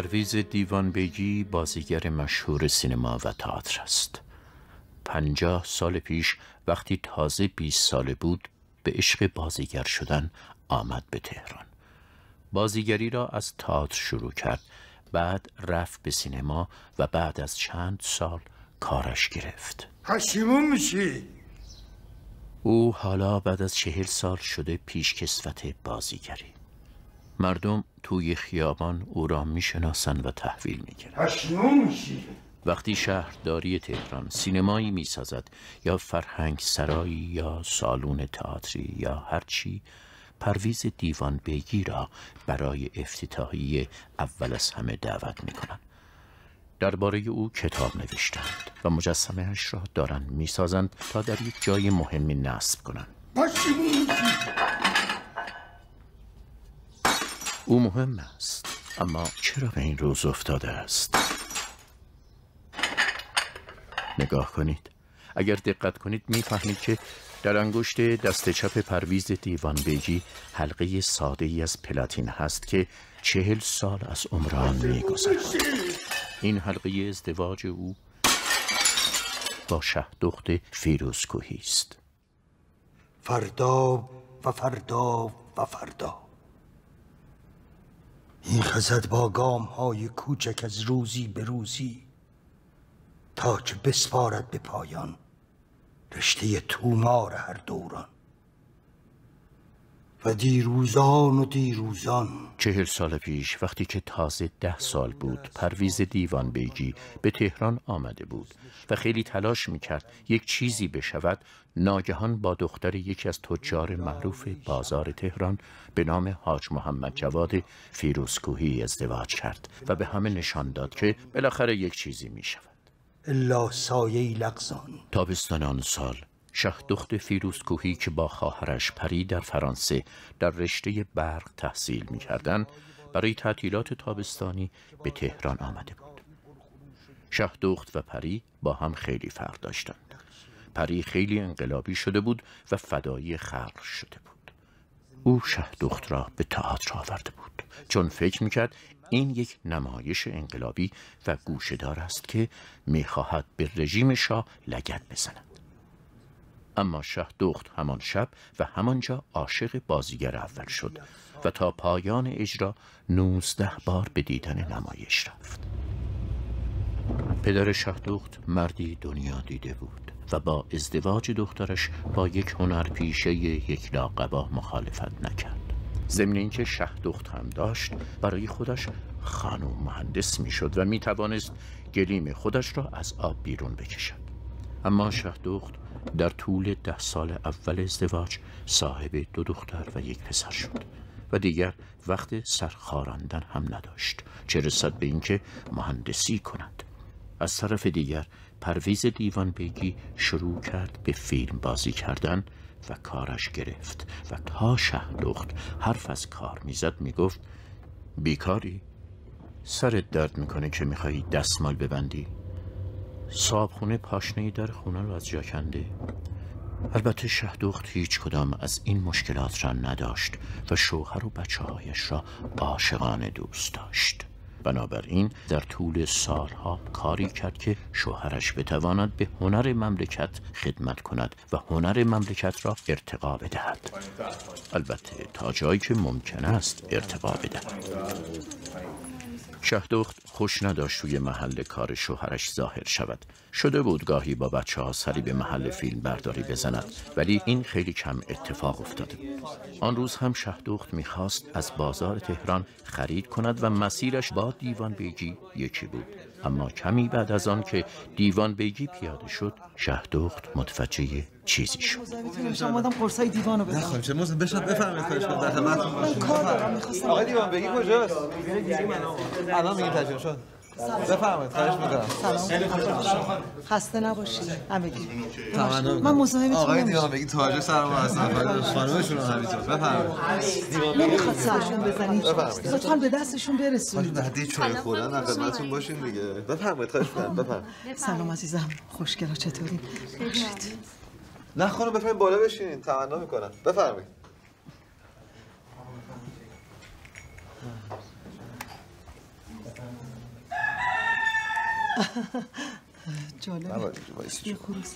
پرویز دیوان بیگی بازیگر مشهور سینما و تئاتر است. پنجاه سال پیش وقتی تازه 20 ساله بود به عشق بازیگر شدن آمد به تهران. بازیگری را از تئاتر شروع کرد بعد رفت به سینما و بعد از چند سال کارش گرفت پشیمون میشی او حالا بعد از چهل سال شده پیشکسوت بازیگری مردم توی خیابان او را می‌شناسند و تحویل می‌گیرند وقتی شهرداری تهران سینمایی می‌سازد یا فرهنگ سرایی یا سالون تئاتری یا هرچی پرویز دیوان بیگی را برای افتتاحیه اول از همه دعوت می کنند. درباره او کتاب نوشتند و مجسمهش را دارند می‌سازند تا در یک جای مهمی نصب کنند. او مهم است. اما چرا به این روز افتاده است؟ نگاه کنید. اگر دقت کنید می‌فهمید که در انگشت دست چپ پرویز دیوان بیگی حلقه ساده ای از پلاتین هست که چهل سال از عمران میگذرد. این حلقه ازدواج او با شه دخت فیروز کوهی است. فردا و فردا و فردا. این خزد با گام های کوچک از روزی به روزی تا که بسپارد به پایان رشته تومار هر دوران. و دیروزان و دیروزان. چهل سال پیش وقتی که تازه ده سال بود پرویز دیوان بیگی به تهران آمده بود و خیلی تلاش می‌کرد یک چیزی بشود ناگهان با دختر یکی از تجار معروف بازار تهران به نام حاج محمد جواد فیروزکوهی ازدواج کرد و به همه نشان داد که بالاخره یک چیزی می‌شود. الا سایه لغزان. تابستان آن سال شهدخت فیروزکوهی که با خواهرش پری در فرانسه در رشته برق تحصیل می کردن برای تعطیلات تابستانی به تهران آمده بود. شهدخت و پری با هم خیلی فرق داشتند. پری خیلی انقلابی شده بود و فدایی خلق شده بود. او شهدخت را به تئاتر آورده بود چون فکر می‌کرد این یک نمایش انقلابی و گوشدار است که می‌خواهد به رژیم شاه لگت بزند. اما شه دخت همان شب و همانجا عاشق بازیگر اول شد و تا پایان اجرا نوزده بار به دیدن نمایش رفت. پدر شهدخت مردی دنیا دیده بود و با ازدواج دخترش با یک هنرپیشه یک لاقبا مخالفت نکرد. ضمن اینکه شهدخت هم داشت برای خودش خانوم مهندس می‌شد و می توانست گلیم خودش را از آب بیرون بکشد. اما شهدخت در طول ده سال اول ازدواج صاحب دو دختر و یک پسر شد و دیگر وقت سرخاراندن هم نداشت چه رسد به اینکه مهندسی کند. از طرف دیگر پرویز دیوان بیگی شروع کرد به فیلم بازی کردن و کارش گرفت و تا شهدخت حرف از کار می‌زد می‌گفت بیکاری سرت درد می‌کنه که میخوایی دستمال ببندی؟ صابخونه پاشنه در خونه رو از جا کنده. البته شهدخت هیچ کدام از این مشکلات را نداشت و شوهر و بچه هایش را عاشقانه دوست داشت. بنابراین در طول سالها کاری کرد که شوهرش بتواند به هنر مملکت خدمت کند و هنر مملکت را ارتقا بدهد. البته تا جایی که ممکن است ارتقا بدهد. شهدخت خوش نداشت توی محل کار شوهرش ظاهر شود. شده بود گاهی با بچه ها سری به محل فیلم برداری بزند ولی این خیلی کم اتفاق افتاده بود. آن روز هم شهدخت می‌خواست از بازار تهران خرید کند و مسیرش با دیوان بیگی یکی بود. اما کمی بعد از آن که دیوان بیگی پیاده شد شهدخت متوجه چیزی شد. شما آدم قرصای دیوانو بزن نخواهیم چه موزن بشاد بفهمید کارش کنم در خدمتتون باشیم آقای دیوان بگی کجاست؟ الان میگیم تجربه شد. بفرمایید خواهش می‌کنم. سلام. خسته نباشید همگی من مزاحمتون آقای. دیوان بگی تاج سرم هستن خانومشون رو همینطور بفرمایید. نمی‌خواد سرشون بزنید. لطفا به دستشون برسونید. به هدیه چای خوردن در خدمتتون باشیم دیگه. بفرمایید خواهش می‌کنم. بفرمایید. سلام عزیزم. خوشگلا چطوری؟ ببخشید نه خانم بفرمایید بالا بشینین تمنا می‌کنم. بفرمایید. خروس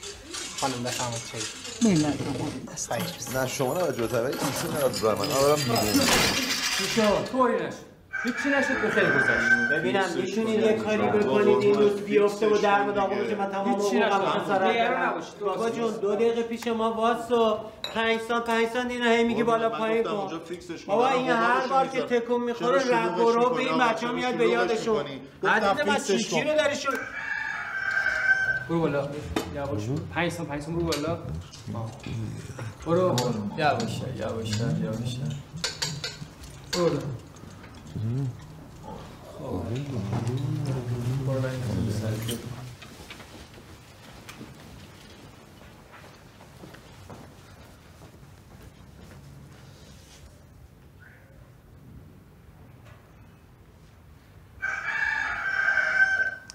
خانم میل ندارم قربون دست نه شما نباید جلوتر. ولی این نباید برای من طوری نشد هیچی نشد به خیر گذشت. ببینم می‌تونید یه کاری بکنید این روز بیفته و در به داغون که من تمام حقوقم. خسارت. بابا جون دو دقیقه پیش ما واسو پنج سان پنج سان اینا هی میگی بالا پایین. کن بابا این هر بار که تکون می‌خوره رنگ و رو به این بچه میاد به یادشون. عزیز من چی چی رو داری شد؟ برو بالا. یواش. پنج سان پنج سان برو بالا. برو. یواش یواش یواش. برو.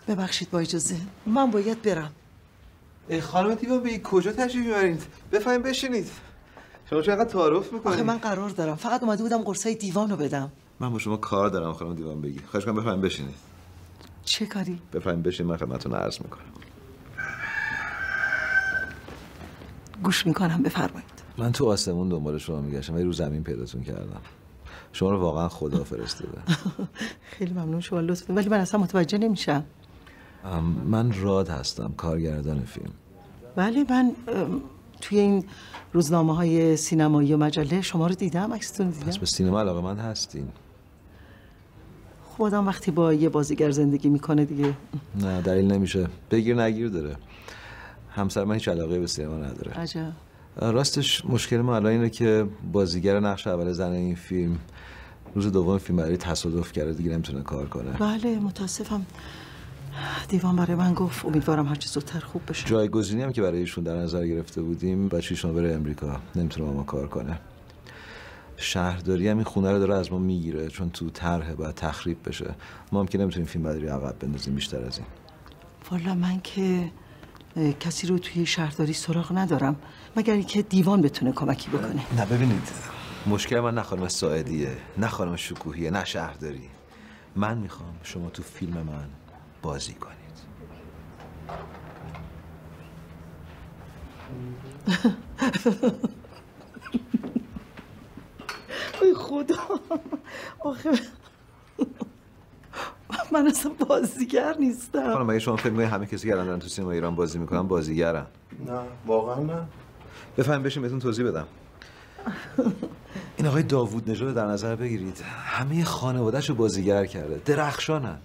ببخشید با اجازه. من باید برم. ای خانم دیوان به کجا تشریف می‌برید؟ بفهمین بشینید. شما چقدر تعارف آخه می‌کنید من قرار دارم. فقط اومده بودم قرصای دیوان رو بدم. من با شما کار دارم خانم دیوان بگی. خواهش کنم بفهمین بشینید. چه کاری؟ بفهمین بشینید من خدمتتون عرض می‌کنم. گوش می‌کنم بفرمایید. من تو آسمون دنبال شما میگشتم ولی رو زمین پیداتون کردم. شما رو واقعا خدا فرستاده خیلی ممنون شما لطفا ولی من اصلا متوجه نمیشم. من راد هستم کارگردان فیلم. ولی من ام، توی این روزنامه های سینمایی و مجله شما رو دیدم عکستون رو پس دیدم. به سینما علاقه من هستین. خب آدم وقتی با یه بازیگر زندگی می‌کنه دیگه. نه دلیل نمیشه. بگیر نگیر داره. همسر من هیچ علاقه به سینما نداره. عجب. راستش مشکل ما الان اینه که بازیگر نقش اول زن این فیلم روز دوم فیلم برای تصادف کرده دیگه نمی‌تونه کار کنه. بله متاسفم. دیوان برای من گفت امیدوارم هرچی زودتر خوب بشه. جایگزینی هم که برای ایشون در نظر گرفته بودیم بچه‌شون بره امریکا. نمی‌تونه ما کار کنه. شهرداری هم این خونه رو داره از ما می‌گیره چون تو طرح باید تخریب بشه. ما هم که نمی‌تونیم فیلم برداری عقب بندازیم بیشتر از این. والا من که کسی رو توی شهرداری سراغ ندارم مگر اینکه دیوان بتونه کمکی بکنه. نه ببینید مشکل من نه خانم ساعدیه نه خانم شکوهیه نه شهرداری. من می‌خوام شما تو فیلم من بازی کنید. ای خدا. آخه من اصلا بازیگر نیستم. خانم مگه شما فکر می‌کنید همه کسی که الان دارن تو سینما ایران بازی می‌کنن بازیگرن. نه واقعا نه. بفهم بشین بهتون توضیح بدم. این آقای داوود نژاد رو در نظر بگیرید. همه خانواده‌شو بازیگر کرده. درخشانن.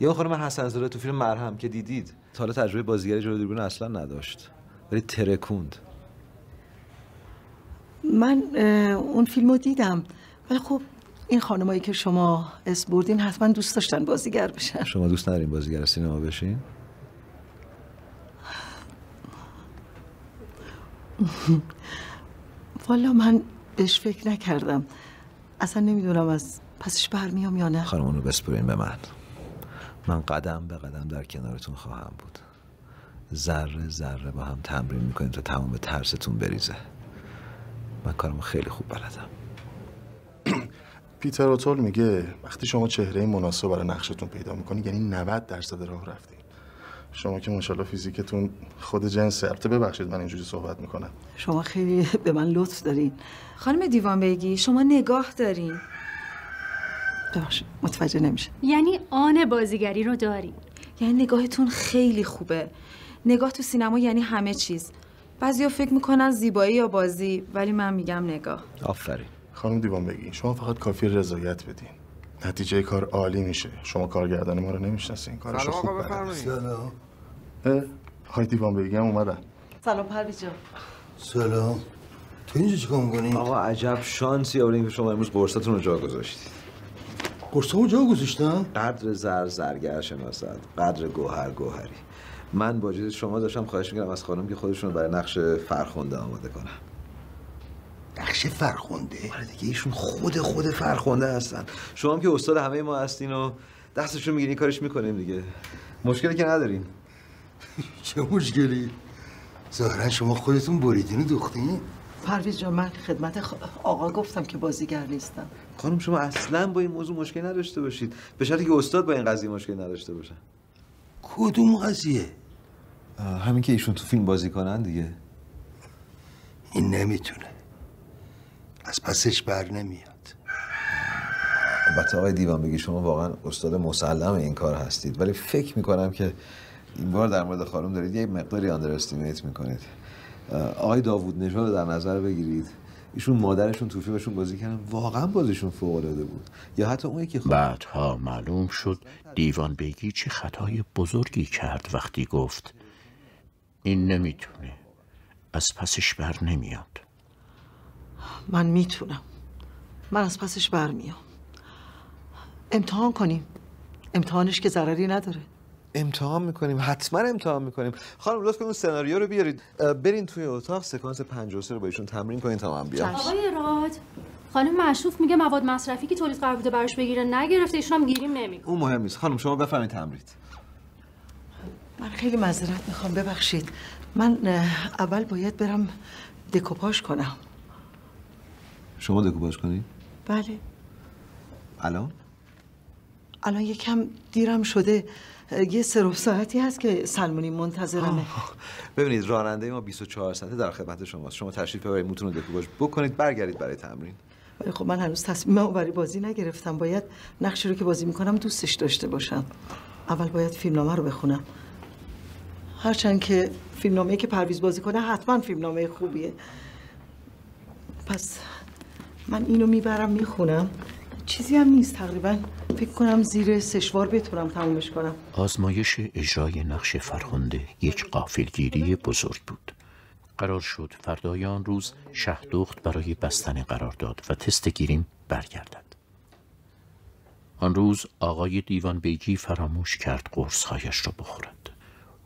یا خانم حسن زاده تو فیلم مرهم که دیدید تا حالا تجربه بازیگری جلوی دوربین اصلا نداشت. ولی ترکوند. من اون فیلم رو دیدم. ولی خب این خانمایی که شما اسم بردین حتما دوست داشتن بازیگر بشن. شما دوست ندارین بازیگر سینما بشین؟ والا من بهش فکر نکردم. اصلا نمی‌دونم از پسش برمیام یا نه. خانم اونو بسپرین به من. من قدم به قدم در کنارتون خواهم بود. ذره ذره با هم تمرین می‌کنیم تا تمام ترستون بریزه. من کارمو خیلی خوب بلدم. پیتر اوتول میگه وقتی شما چهره مناسب برای نقشتون پیدا می‌کنی یعنی 90 درصد راه رفتین شما که ماشاءالله فیزیکتون خود جنسه البته ببخشید من اینجوری صحبت می‌کنم. شما خیلی به من لطف دارین. خانم دیوان بگی شما نگاه دارین. ببخشید متوجه نمیشه یعنی آن بازیگری رو داری یعنی نگاهتون خیلی خوبه. نگاه تو سینما یعنی همه چیز. بعضیا فکر می‌کنن زیبایی یا بازی ولی من میگم نگاه. آفرین. خانم دیوان بگی شما فقط کافی رضایت بدین. نتیجه کار عالی میشه. شما کارگردان ما رو نمی‌شناسین. کارشو خوب سلام های دیوان بگی هم اومدن. سلام پرویز جان. سلام. تو اینجا چیکار می‌کنی؟ آقا عجب شانسی آورین که شما امروز قرصتون رو جا گذاشتید. قرصامو جا گذاشتم؟ قدر زر زرگر شناسد قدر گوهر گوهری. من با اجازه شما داشتم خواهش می‌کنم از خانم که خودشون برای نقش فرخنده آماده کنم نقش فرخونده آره دیگه ایشون خود خود فرخنده هستن. شما هم که استاد همه ما هستین و دستشون می‌گیرین کارش می‌کنیم دیگه. مشکلی که ندارین. چه مشکلی؟ ظاهرا شما خودتون بریدین و دوختین؟ پرویز جان من خدمت خ- آقا گفتم که بازیگر نیستم. خانم شما اصلا با این موضوع مشکل نداشته باشید. به شرطی که استاد با این قضیه مشکل نداشته باشن. کدوم قضیه؟ همین که ایشون تو فیلم بازی کنن دیگه. این نمی‌تونه. از پسش بر نمیاد. البته آقای دیوان بگی شما واقعا استاد مسلم این کار هستید. ولی فکر می‌کنم که این بار در مورد خانم دارید یه مقداری آندر استیمیت می‌کنید آقای داوود نژاد در نظر بگیرید. ایشون مادرشون تو فیلمشون بازی کردن. واقعا بازیشون فوق العاده بود. یا حتی اون یکی بعدها معلوم شد دیوان بگی چه خطای بزرگی کرد وقتی گفت این نمی‌تونه. از پسش بر نمیاد. من می‌تونم. من از پسش برمیام امتحان کنیم. امتحانش که ضرری نداره. امتحان می‌کنیم. حتما امتحان می‌کنیم. خانم لطف کنید سناریو رو بیارید. برین توی اتاق سکانس 53 رو با ایشون تمرین کنید تا من بیام. آقای راد خانم مشروف میگه مواد مصرفی که تولید قرار بوده براش بگیره نگرفته ایشون هم گیریم نمی‌کنه. اون مهم نیست. خانم شما بفهمید تمرید. من خیلی معذرت می‌خوام. ببخشید. من اول باید برم دکوپاژ کنم. شما دکوپاژ کنید بله. الان؟ الان یکم دیرم شده. یه سه ساعتی هست که سلمونی منتظرمه. ببینید راننده ما 24 ساعته در خدمت شماست. شما تشریف ببرید موتون رو دکوپاژ بکنید برگردید برای تمرین. ولی خب من هنوز تصمیممو برای بازی نگرفتم. باید نقشی رو که بازی می‌کنم دوستش داشته باشم. اول باید فیلمنامه رو بخونم. هرچند که فیلمنامه که پرویز بازی کنه حتما فیلمنامه خوبیه. پس من اینو می‌برم می‌خونم. چیزی هم نیست تقریبا. فکر کنم زیر سشوار بتونم تمومش کنم. آزمایش اجرای نقش فرخنده یک قافلگیری بزرگ بود. قرار شد فردایان روز شهدخت برای بستن قرار داد و تست گیریم برگردد. آن روز آقای دیوان بیگی فراموش کرد قرصهایش را بخورد.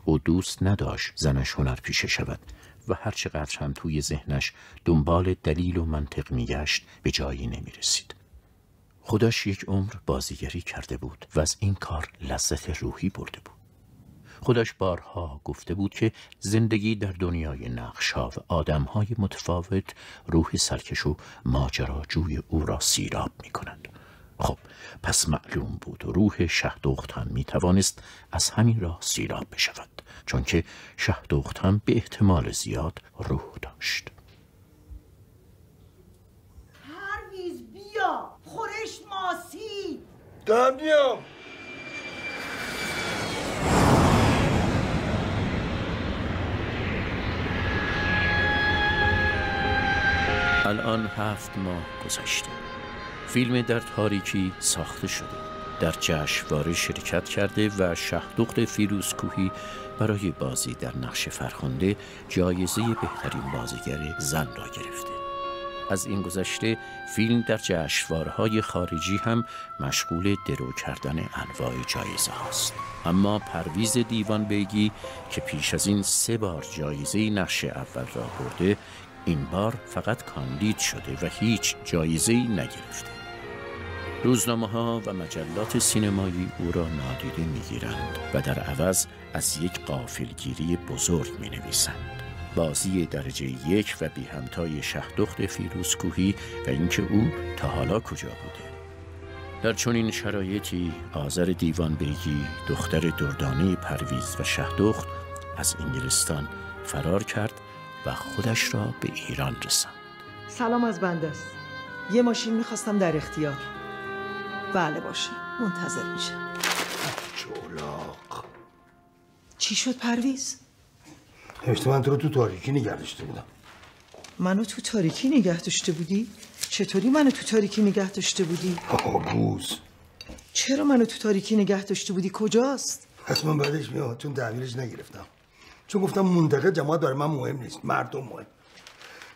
او دوست نداشت زنش هنر پیشه شود و هرچقدر هم توی ذهنش دنبال دلیل و منطق میگشت به جایی نمی رسید. خودش یک عمر بازیگری کرده بود و از این کار لذت روحی برده بود. خودش بارها گفته بود که زندگی در دنیای نقشها و آدمهای متفاوت روح سرکش و ماجراجوی او را سیراب می کنند. خب پس معلوم بود روح شهدخت هم می توانست از همین راه سیراب بشود چون که شهدخت هم به احتمال زیاد روح داشت. پرویز بیا خورش ماسی. دارم بیام الان هفت ماه گذشته. فیلم در تاریکی ساخته شده. در جشنواره شرکت کرده و شهدخت فیروز کوهی برای بازی در نقش فرخنده جایزه بهترین بازیگر زن را گرفته. از این گذشته فیلم در جشنواره‌های خارجی هم مشغول درو کردن انواع جایزه هاست. اما پرویز دیوان بیگی که پیش از این سه بار جایزه نقش اول را برده این بار فقط کاندید شده و هیچ جایزه نگرفته. روزنامه ها و مجلات سینمایی او را نادیده می گیرند و در عوض از یک قافلگیری بزرگ می نویسند. بازی درجه یک و بی همتای شهدخت فیروز کوهی و اینکه او تا حالا کجا بوده. در چنین شرایطی آذر دیوان بیگی دختر دردانه پرویز و شهدخت از انگلستان فرار کرد و خودش را به ایران رساند. سلام از بنده است یه ماشین می‌خواستم در اختیار بله باشه منتظر میشم چولاق چی شد پرویز؟ نوشته من تو رو تو تاریکی نگه داشته بودم منو تو تاریکی نگه داشته بودی؟ چطوری منو تو تاریکی نگه داشته بودی؟ آبوز چرا منو تو تاریکی نگه داشته بودی؟ کجاست؟ پس من بعدش میاد چون تحویلش نگرفتم چون گفتم منطقه جماعت برای من مهم نیست مردم مهم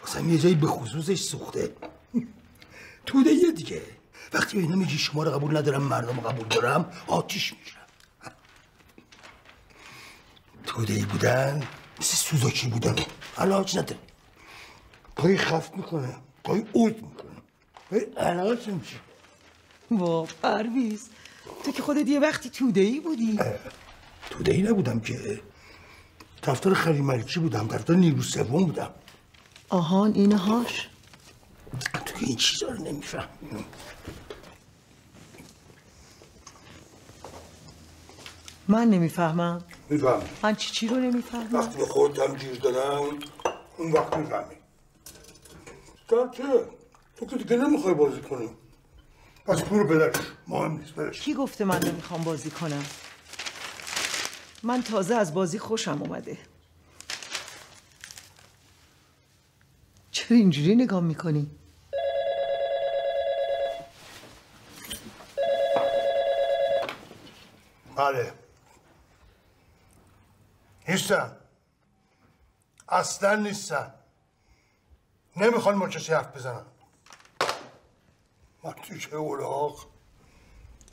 اصلا یه جایی به خصوصش سوخته توده یه دیگه وقتی اینا میگی شما رو قبول ندارم مردم رو قبول دارم آتیش می‌گیرم توده ای بودن؟ مثل سوزاکی بودن. علاج نداره گاهی خفت می‌کنه. گاهی اوت می‌کنه. گاهی علاج میشه؟ وا پرویز. تو که خودت یه وقتی توده ای بودی. توده ای نبودم که. طرفدار خلی ملکی بودم. طرفدار نیرو سوم بودم. آهان اینهاش تو که این چیزا رو نمیفهم من نمی‌فهمم. میفهم من چی چی رو نمی‌فهمم؟ وقتی به خودم گیر دادم اون وقت می‌فهمی. در که؟ تو که دیگه نمی‌خوای بازی کنی. پس برو بلش مهم نیست بلش کی گفته من نمی‌خوام بازی کنم؟ من تازه از بازی خوشم اومده. چرا اینجوری نگاه می‌کنی؟ بله. نیستم اصلا نیستم نمی‌خوان با کسی حرف بزنم من توی اولاغ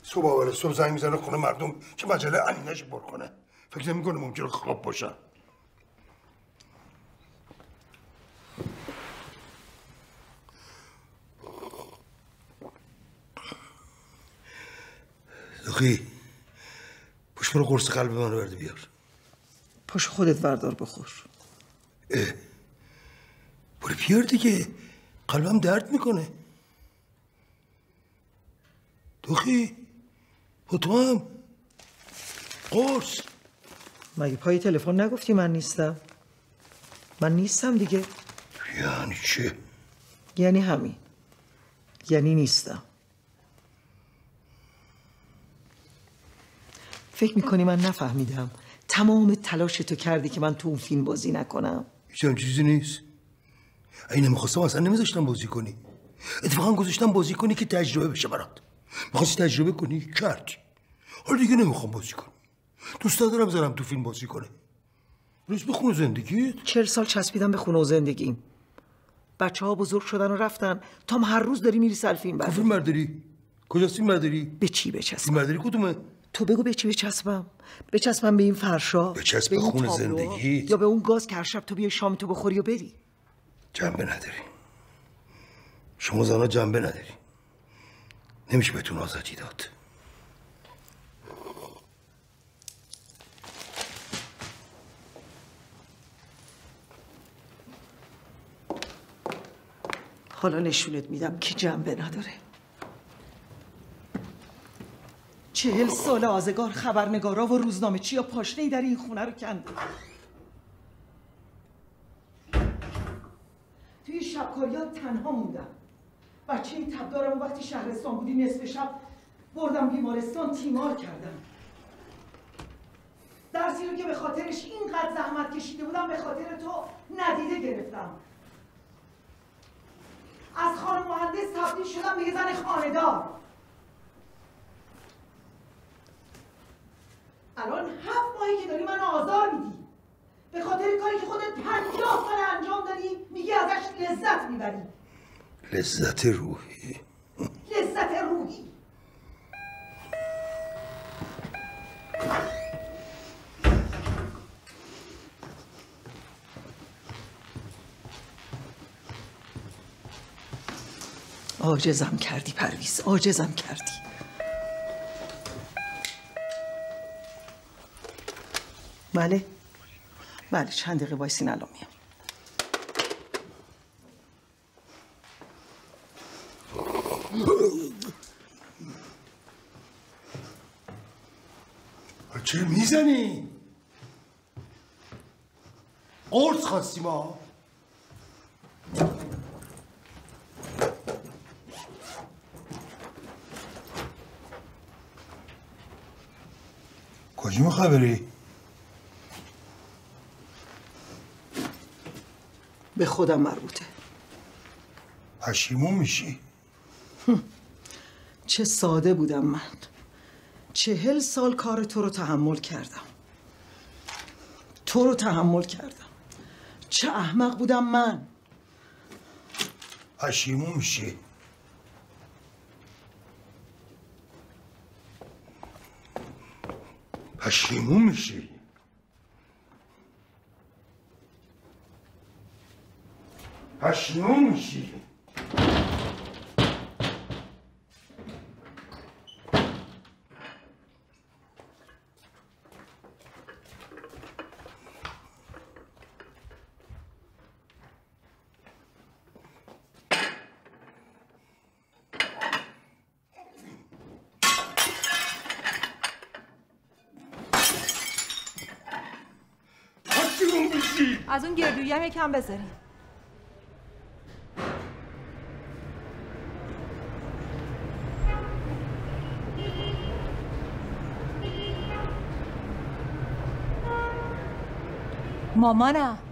صبح اول صبح زنگ می‌زنه خونه مردم که مجله انینش بر کنه. فکر نمی کنه ممکنه خواب باشن دخی پوش برو قرص قلب منو برده بیار. پاش خودت وردار بخور. برو بیار دیگه. قلبم درد می‌کنه. دخی با تو هم. قرص. مگه پای تلفن نگفتی من نیستم؟ من نیستم دیگه. یعنی چه یعنی همین. یعنی نیستم. فکر می‌کنی من نفهمیدم؟ تمام تلاش تو کردی که من تو اون فیلم بازی نکنم. هم چیزی نیست. این نمی‌خواستم اصلا نمیذاشتم بازی کنی. اتفاقا گذاشتم بازی کنی که تجربه بشه برات. می‌خواستی تجربه کنی؟ کردی حالا دیگه نمی‌خوام بازی کنم. دوست دارم زنم تو فیلم بازی کنه. روز به خونه زندگی چهل سال چسبیدم به خونه و زندگیم بچه ها بزرگ شدن و رفتن. تا هر روز داری میری سر فیلم فیلم برداری. کجاست فیلم برداری؟ به چی بچسبم فیلم برداری کدومه؟ تو بگو به چی بچسبم؟ بچسبم به این فرشا؟ بچسب به خون؟ زندگی. یا به اون گاز که هر شب تو بیای شام تو بخوری و بری؟ جنبه نداری. شما زنها جنبه نداری. نمیشه بهتون آزادی داد. حالا نشونت میدم که جنبه نداره. چهل سال آزگار خبرنگارا و روزنامه چی یا پاشنه در این خونه رو کنده توی شبکاریات تنها موندم. بچه این تبدارم وقتی شهرستان بودی نصف شب بردم بیمارستان تیمار کردم. درسی رو که به خاطرش اینقدر زحمت کشیده بودم به خاطر تو ندیده گرفتم. از خانم مهندس تبدیل شدم به یه زن خاندار الان هفت ماهی که داری منو آزار میدی. به خاطر کاری که خودت پنجاه سال انجام دادی میگی ازش لذت می‌بری. لذت روحی. لذت روحی. عاجزم کردی پرویز عاجزم کردی. بله بله چند دقیقه وایسین الان میام چرا می‌زنی؟ قرص خواستی ما کجا می‌خوای بری؟ به خودم مربوطه. پشیمون میشی؟ چه ساده بودم من. چهل سال کار تو رو تحمل کردم. تو رو تحمل کردم. چه احمق بودم من. پشیمون میشی. پشیمون میشی. پشمون میشی. از اون گردویی هم یکم بذاریم. مامانم.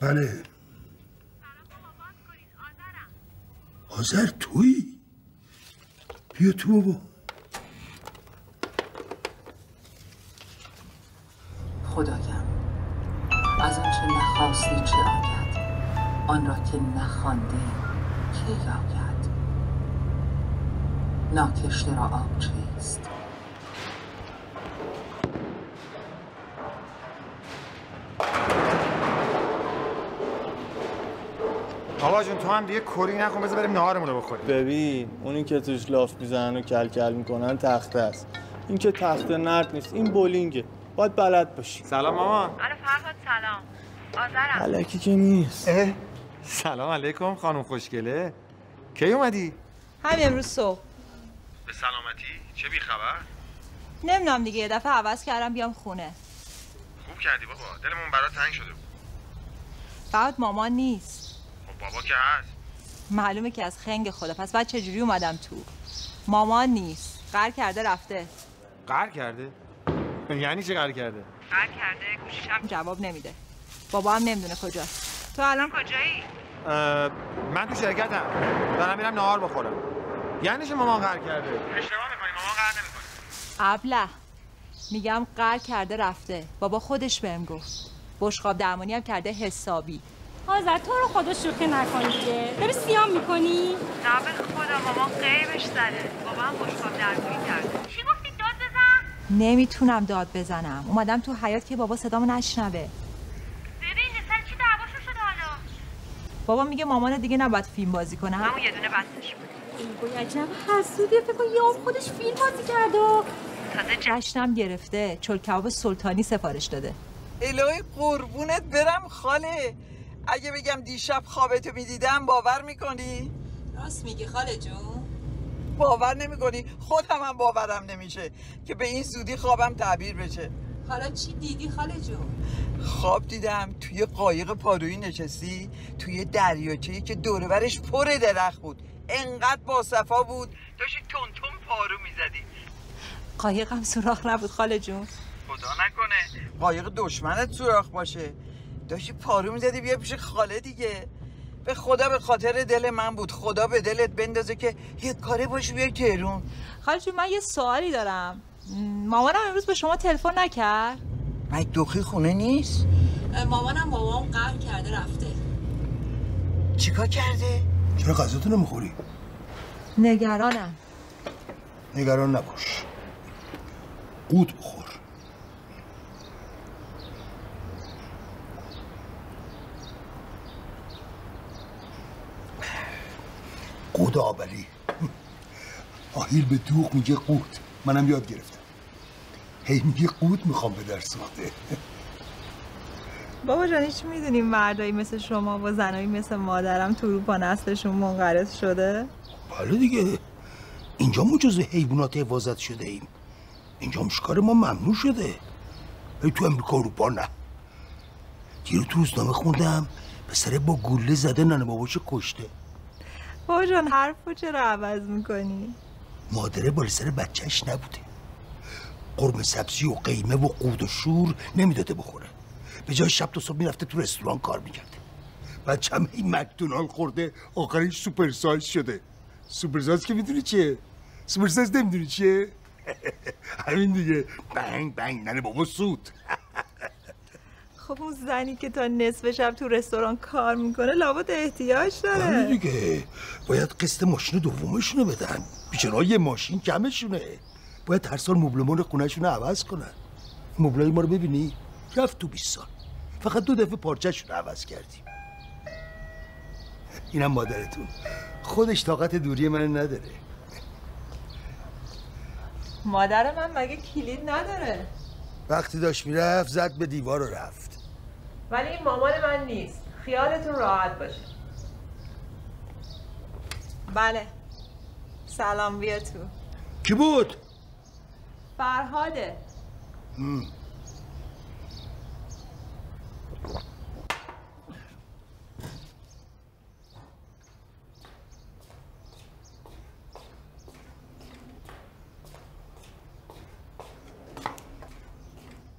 بله. آذر توی؟ بیا تو بابا. خدایم از آنچه نخواستی چه آید؟ آن را که نخوانده کی آید؟ ناکشته را آب چیست؟ هم دیگه کری نکن بذار بریم نهارمون رو بخوریم. ببین اونی که توش لاف می‌زنن و کل کل می‌کنن تخته است. این که تخته نرد نیست این بولینگه. باید بلد باشی. سلام مامان آره فرهاد سلام. آذرم. علکی که نیست. سلام علیکم خانم خوشگله. کی اومدی؟ همین امروز صبح. به سلامتی. چه بی خبر؟ نمی‌دونم دیگه یه دفعه عوض کردم بیام خونه. خوب کردی بابا. دلمون برات تنگ شده بود. فقط مامان نیست. بابا که هست. معلومه که از خنگ خدا. پس بعد چجوری اومدم تو؟ مامان نیست. قر کرده رفته. قهر کرده؟ یعنی چه قهر کرده؟ قر کرده گوشیشم جواب نمیده. بابا هم نمی‌دونه کجاست. تو الان کجایی؟ اه، من تو شرکتم. دارم میرم نهار بخورم. یعنی چه مامان قهر کرده؟ اشتباه می‌کنی مامان قهر نمی‌کنه. ابله میگم قر کرده رفته. بابا خودش بهم گفت. بشقاب درمانی هم کرده حسابی. آذر تو رو خدا شوخی نکن دیگه. داری سیام می‌کنی؟ نه به خدا مامان قیبش زده بابا هم بشقاب درمانی کرده چی گفتی؟ داد بزن. نمی‌تونم داد بزنم. اومدم تو حیات که بابا صدامو نشنوه. ببین سر چی دعواشون شده حالا. بابا میگه مامان دیگه نباید فیلم بازی کنه. همون یه دونه ای بای عجب حسودیه. فکر کن یهو خودش فیلم بازی کرد و تازه جشنم گرفته. چل کباب سلطانی سفارش داده. الهی قربونت برم خاله. اگه بگم دیشب خوابتو می‌دیدم باور می‌کنی؟ راست میگی خاله جون. باور نمی‌کنی؟ خودم هم باورم نمیشه که به این زودی خوابم تعبیر بشه. حالا چی دیدی خاله جون؟ خواب دیدم توی قایق پارویی نشستی توی دریاچه‌ای که دورورش پر درخت بود. انقدر باصفا بود. داشتی تون تون پارو می‌زدی. قایقم سوراخ نبود خاله جون. خدا نکنه. قایق دشمنت سوراخ باشه. داشتی پارو می‌زدی بیا پیش خاله دیگه. به خدا به خاطر دل من بود. خدا به دلت بندازه که یه کاره باشی بیای تهرون خاله جون من یه سوالی دارم. مامانم امروز به شما تلفن نکرد؟ مگه دوخی خونه نیست. مامانم بابام قهر کرده رفته. چیکار کرده؟ چرا غذاتو نمی‌خوری نگرانم. نگران نباش. قوت بخور. قوت آبلی. آهیل به دوغ میگه قوت منم یاد گرفتم. هی میگه قوت می‌خوام به در ساخته بابا جان هیچ می‌دونیم مردایی مثل شما و زنایی مثل مادرم تو اروپا نسلشون منقرض شده؟ بله دیگه. اینجا ما جز حیوانات حفاظت شده ایم. اینجا شکار ما ممنوع شده. ای تو امریکا اروپا نه. دیرو تو روزنامه خوندم پسره با گوله زده ننه باباشو کشته. بابا جان حرفو چرا عوض می‌کنی؟ مادره بالا سر بچهش نبوده. قرمه سبزی و قیمه و قود و شور نمی‌داده بخوره. به جای شب تا صبح می‌رفته تو رستوران کار می‌کرده. بچه هم این McDonald خورده آخرش super size شده. super size که می‌دونی چیه؟ super size نمی‌دونی چیه؟ همین دیگه. بنگ بنگ ننه بابا سود. خب اون زنی که تا نصف شب تو رستوران کار می‌کنه لابد احتیاج همین داره دیگه. باید قسط ماشین دومشونو بدن. بیچاره یه ماشین کمشونه. باید هر سال مبلمان خونهشون عوض کنن. مبلای ما رو ببینی؟ رفت تو 20 سال. فقط دو دفعه پارچهشون عوض کردیم. اینم مادرتون. خودش طاقت دوری من نداره. مادر من مگه کلید نداره؟ وقتی داشت می‌رفت زد به دیوار و رفت. ولی این مامان من نیست خیالتون راحت باشه بله سلام بیا تو کی بود؟ فرهاده هم.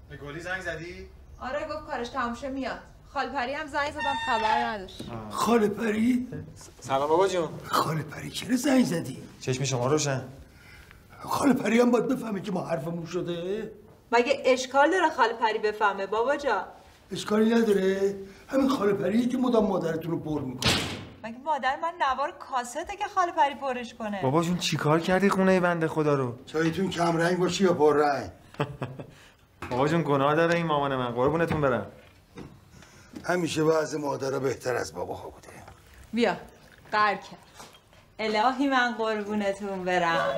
به گلی زنگ زدی؟ آره گفت کارش تموم شه میاد. خالپری هم زنگ زدم خبر نداشت. خاله پری سلام بابا جون. خاله پری چرا زنگ زدی؟ چشم شما روشن. خاله پری هم باید بفهمه که ما حرفمون شده. مگه اشکال داره خالپری بفهمه بابا جا؟ اشکالی نداره. همین خاله پریه که مدام مادرتون رو پر می‌کنه. مگه مادر من نوار کاسته که خالپری پرش کنه؟ بابا جون چیکار کردی خونه بنده خدا رو؟ چایتون کم رنگ باشه یا پر رنگ؟ بابا جون گناه داره این مامان من. قربونتون برم. همیشه بعض مادرها بهتر از باباها بوده. بیا قر کرد. الهی من قربونتون برم.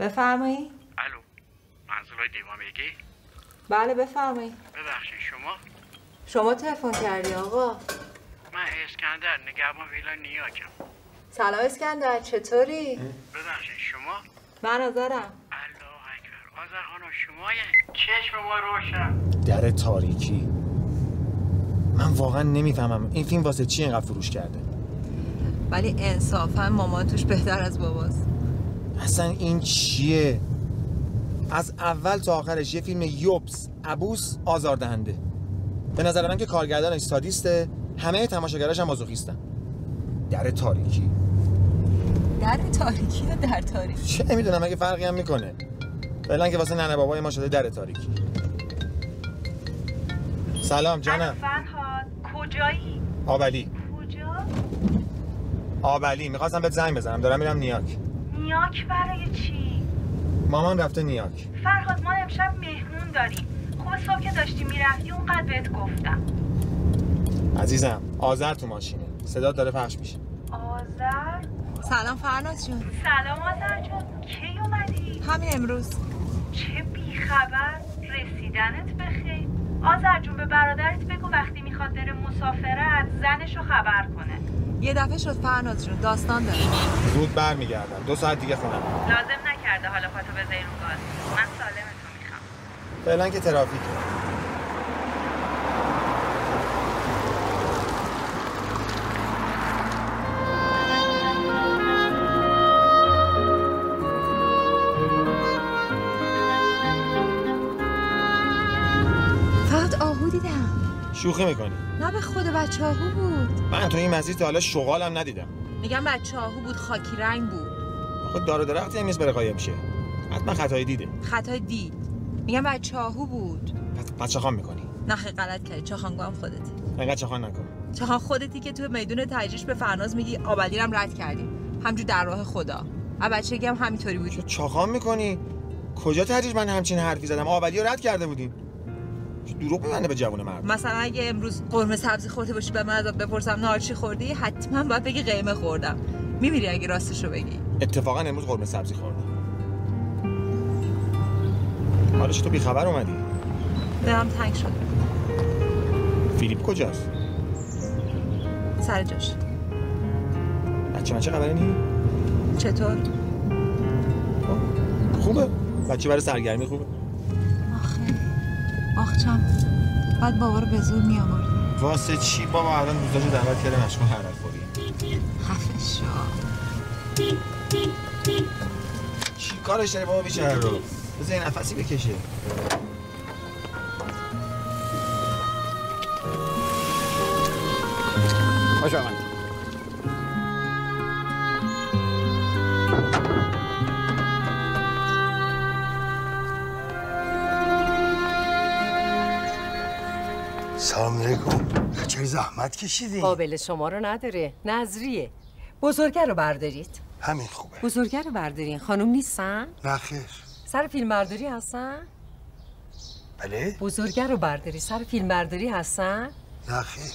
بفرمایید الو منزلای دیوا میگی؟ بله بفرمایید ببخشید شما؟ شما تلفن کردی آقا؟ من اسکندر نگهبان ویلا نیاکم سلام اسکندر چطوری؟ ببخشید شما؟ من نظرم آذر خانم شما چشم ما روشن. در تاریکی. من واقعا نمی‌فهمم این فیلم واسه چی اینقدر فروش کرده؟ ولی انصافا مامان توش بهتر از باباست. اصلا این چیه؟ از اول تا آخرش یه فیلم یوبس عبوس آزاردهنده. به نظر من که کارگردانش سادیسته همه تماشاگراش هم مازوخیستن. در تاریکی. در تاریکی یا در تاریکی؟ چه نمی‌دونم اگه فرقی هم می‌کنه. فعلا که واسه ننه بابای ما شده در تاریکی. سلام جانم. فرهاد. کجایی؟ آبلی. کجا؟ آبلی. می‌خواستم بهت زنگ بزنم. دارم میرم نیاک. نیاک برای چی؟ مامان رفته نیاک. فرهاد ما امشب مهمون داریم. خوب صبح که داشتی می‌رفتی اونقدر بهت گفتم. عزیزم آذر تو ماشینه. صدا داره پخش میشه. آذر؟ سلام فرناز جون. سلام آذر جون. کی اومدی؟ همین امروز. چه بیخبر. رسیدنت بخیر. آذر جون به برادرت بگو وقتی می‌خواد بره مسافرت زنشو خبر کنه. یه دفعه شد فرناز جون. داستان داره. زود برمیگردم. دو ساعت دیگه خونم. لازم نکرده حالا پاتو بذاری رو گاز. من سالمتو می‌خوام. فعلا که ترافیکه. شوخی می‌کنی. نه به خود بچه آهو بود. من تو این مسیر تا حالا شغالم ندیدم. میگم بچه بود خاکی رنگ بود. خود دار و درختی هم نیست بره قایم شه. حتما خطایی دیده. خطای دید. میگم بچه بود. پس, پس چخان می‌کنی؟ نه خیلی غلط کردی. چاخانگو هم خودتی انقدر چخان نکن. چاخان خودتی که تو میدون تجریش به فرناز میگی آبلی هم رد کردیم همجور در راه خدا. بچگی هم همینطوری بود چاخان می‌کنی؟ کجا تدریج من همچین حرفی زدم؟ رو رد کرده بودیم. دروغ میبنده به جوون مرد مثلا اگه امروز قرمه سبزی خورده باشی به من ازت بپرسم نهار چی خوردی حتما باید بگی قیمه خوردم. میمیری اگه راستش رو بگی. اتفاقا امروز قرمه سبزی خوردم. حالا تو بیخبر اومدی؟ دلم تنگ شده. فیلیپ کجاست؟ سر جاش. بچه من چه خبره نی؟ چطور؟ خوبه. بچه برای سرگرمی خوبه. آخچم بعد بابا رو به زور می آورد واسه چی بابا الان روزاشو دعوت کرده مشغول حرف خوری؟ خفه شو. چی کارش داری بابا بیچاره رو؟ بذار یه نفسی بکشه. خوش آمد زحمت کشیدی. قابل شما رو نداره. نظریه. بزرگه رو بردارید. همین خوبه. بزرگه رو بردارین. خانم نیستن؟ نه خیر. سر فیلم برداری هستن؟ بله. بزرگه رو برداری. سر فیلم برداری هستن؟ نه خیر.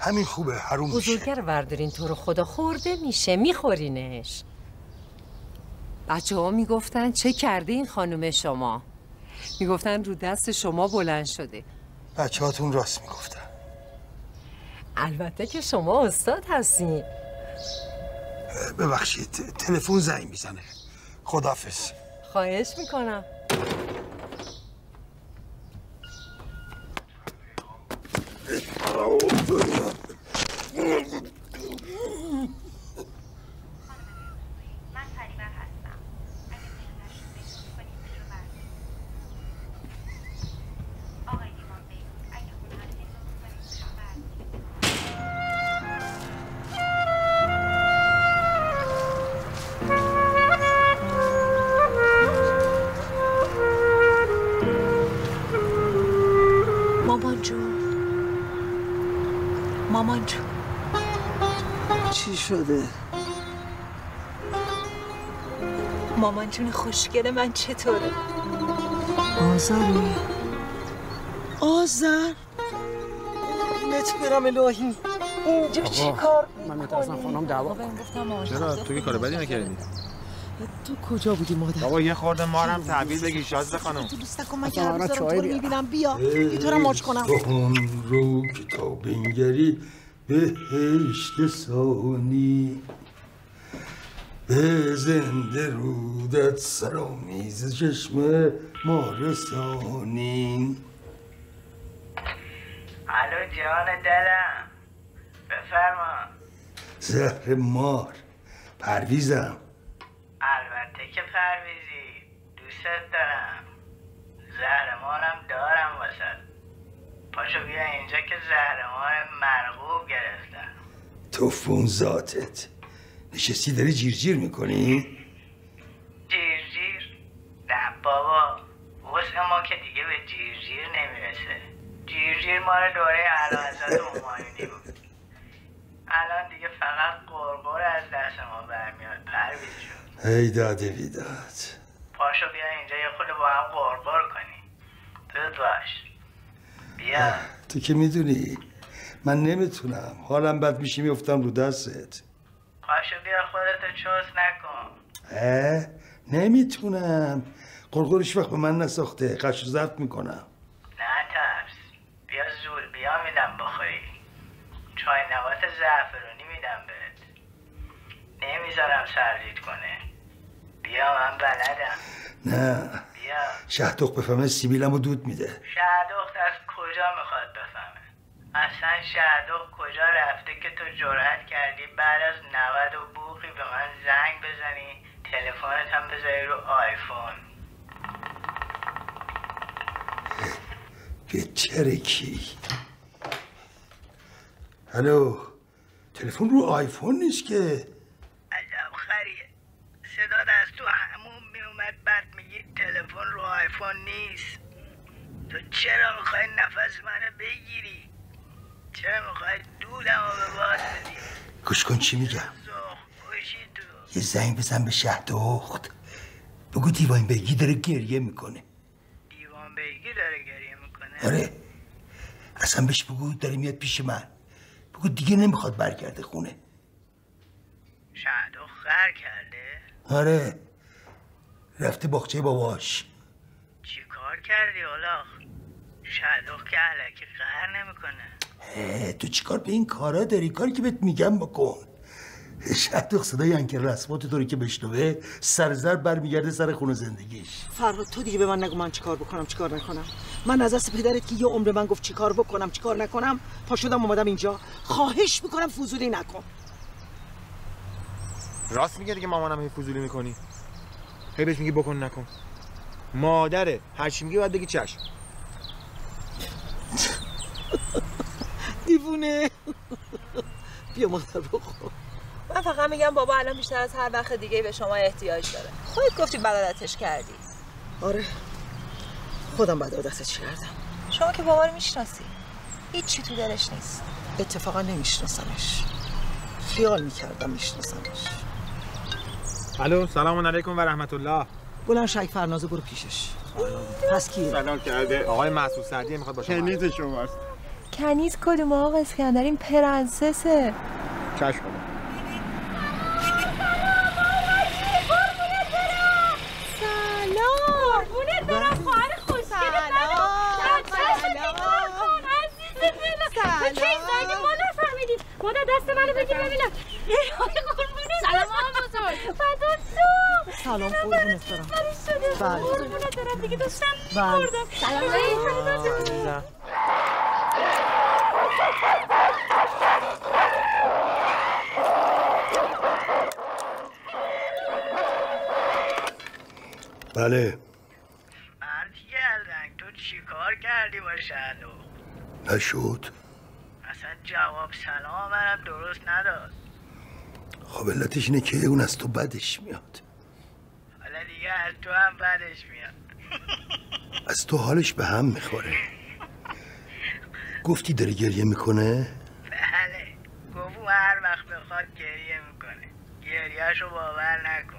همین خوبه. حروم میشه. بزرگه رو بردارین. تو رو خدا خورده میشه. میخورینش. بچه ها می‌گفتن چه کرده این خانم شما؟ می‌گفتن رو دست شما بلند شده. بچه هاتون راست می‌گفتن. البته که شما استاد هستین. ببخشید تلفن زنگ می‌زنه. خدافز خواهش می‌کنم. جون خوشگل من چطوره آزاری آزر نت برم الهی. اینجا چی کار من میترسم خانم دعوا چرا؟ تو که کار بدی نکردی؟ تو کجا بودی مادر؟ بابا یه خورده مارم تحویل بگی شازده خانم. تو دوست نکن من که هر روز تو. می‌بینم بیا. یه طورم ماچ کنم. اون رو کتاب بنگری بهشت سانی. به زنده رودت سرامیز چشم ما رسانی الو جان دلم. بفرما. زهر مار. پرویزم. البته که پرویزی. دوستت دارم. زهرمارم دارم واسه پاشو بیا اینجا که زهرمار مرغوب گرفتم توفون ذاتت. نشستی داری جیرجیر می‌کنی؟ جیر جیر؟ نه بابا وسع ما که دیگه به جیر جیر نمی‌رسه. جیر جیر مال دوره علازت همایونی بود الان دیگه فقط قرقر از دست ما برمیاد. پرویز جون. ای داده بیداد پاشو بیا اینجا یه خود با هم قرقر کنیم. زود باش بیا. تو که می‌دونی من نمی‌تونم. حالم بد میشه میفتم رو دستت. بیا خودتو چوس نکن. اه نمی‌تونم. قرقرش وقت به من نساخته. قش زفت می‌کنم. نه ترس. بیا زول بیا میدم بخوری. چای نبات زعفرونی میدم بهت. نمی‌ذارم سردید کنه. بیا من بلدم. نه. بیا. شهدخ بفهمه سیبیلم رو دود میده. شهدخت از کجا می‌خواد بفهمه؟ اصلا شهدخت کجا رفته که تو جرأت کردی بعد از 90 و بوقی به من زنگ بزنی؟ تلفنت هم بذاری رو آیفون. به ترکی الو تلفن رو آیفون نیست که. عجب خریه. صدا از تو همون میومد بعد میگی تلفن رو آیفون نیست. تو چرا می‌خوای نفس منو بگیری؟ چرا می‌خوای دودم رو به باز بدی گوش کن چی میگم؟ یه زنگ بزن به شهدخت بگو دیوان بگی داره گریه می‌کنه. دیوان بیگی داره گریه می‌کنه. آره. اصلا بهش بگو داره میاد پیش من. بگو دیگه نمی‌خواد برگرده خونه. شهدو خر کرده؟ آره. رفته باغچه باباش. چی کار کردی حالا شهدو که علکی قهر نمی‌کنه. تو چیکار به این کارا داری؟ کاری که بهت میگم بکن. شهدخ صدای انکر رسمات تو رو که بشنوه سرزر برمیگرده سر خونه زندگیش. فرهاد تو دیگه به من نگو من چیکار بکنم چیکار نکنم. من از دست پدرت که یه عمر من گفت چیکار بکنم چیکار نکنم پا شدم اومدم اینجا. خواهش می‌کنم فضولی نکن. راست میگه دیگه مامانم هی فضولی می‌کنی. هی بهش میگی بکن نکن. مادره هر چی میگه باید بگی چشم. دیوونه. بیا مادر بخور. من فقط میگم بابا الان بیشتر از هر وقت دیگه به شما احتیاج داره. خودت گفتی بلدتش کردی. آره. خودم بعد عادتش کردم؟ شما که بابا رو می‌شناسی. هیچی تو دلش نیست. اتفاقا نمیشناسمش. خیال می‌کردم میشناسمش. الو سلام علیکم و رحمت الله بلند شک فرنازه برو پیشش. پس کیه؟ سلام کرده. آقای محسوس سعدی می‌خواد با شما کنیز شماست. کنیز کدوم آقا اسکندر این پرنسسه چشم دست منو بگیر ببینم. سلام آقا بزرگ. فدا تو سلام قربونت برم بله. قربونت برم. دیگه داشتم بله. خوردم سلام. بله. مرد تو چیکار کردی با شهلو؟ نشد. اصلا جواب سلام منم درست نداد. خب علتش اینه که اون از تو بدش میاد. حالا دیگه از تو هم بدش میاد. از تو حالش به هم می‌خوره. گفتی داره گریه می‌کنه؟ بله. گفت هر وقت بخواد گریه می‌کنه. گریهشو باور نکن.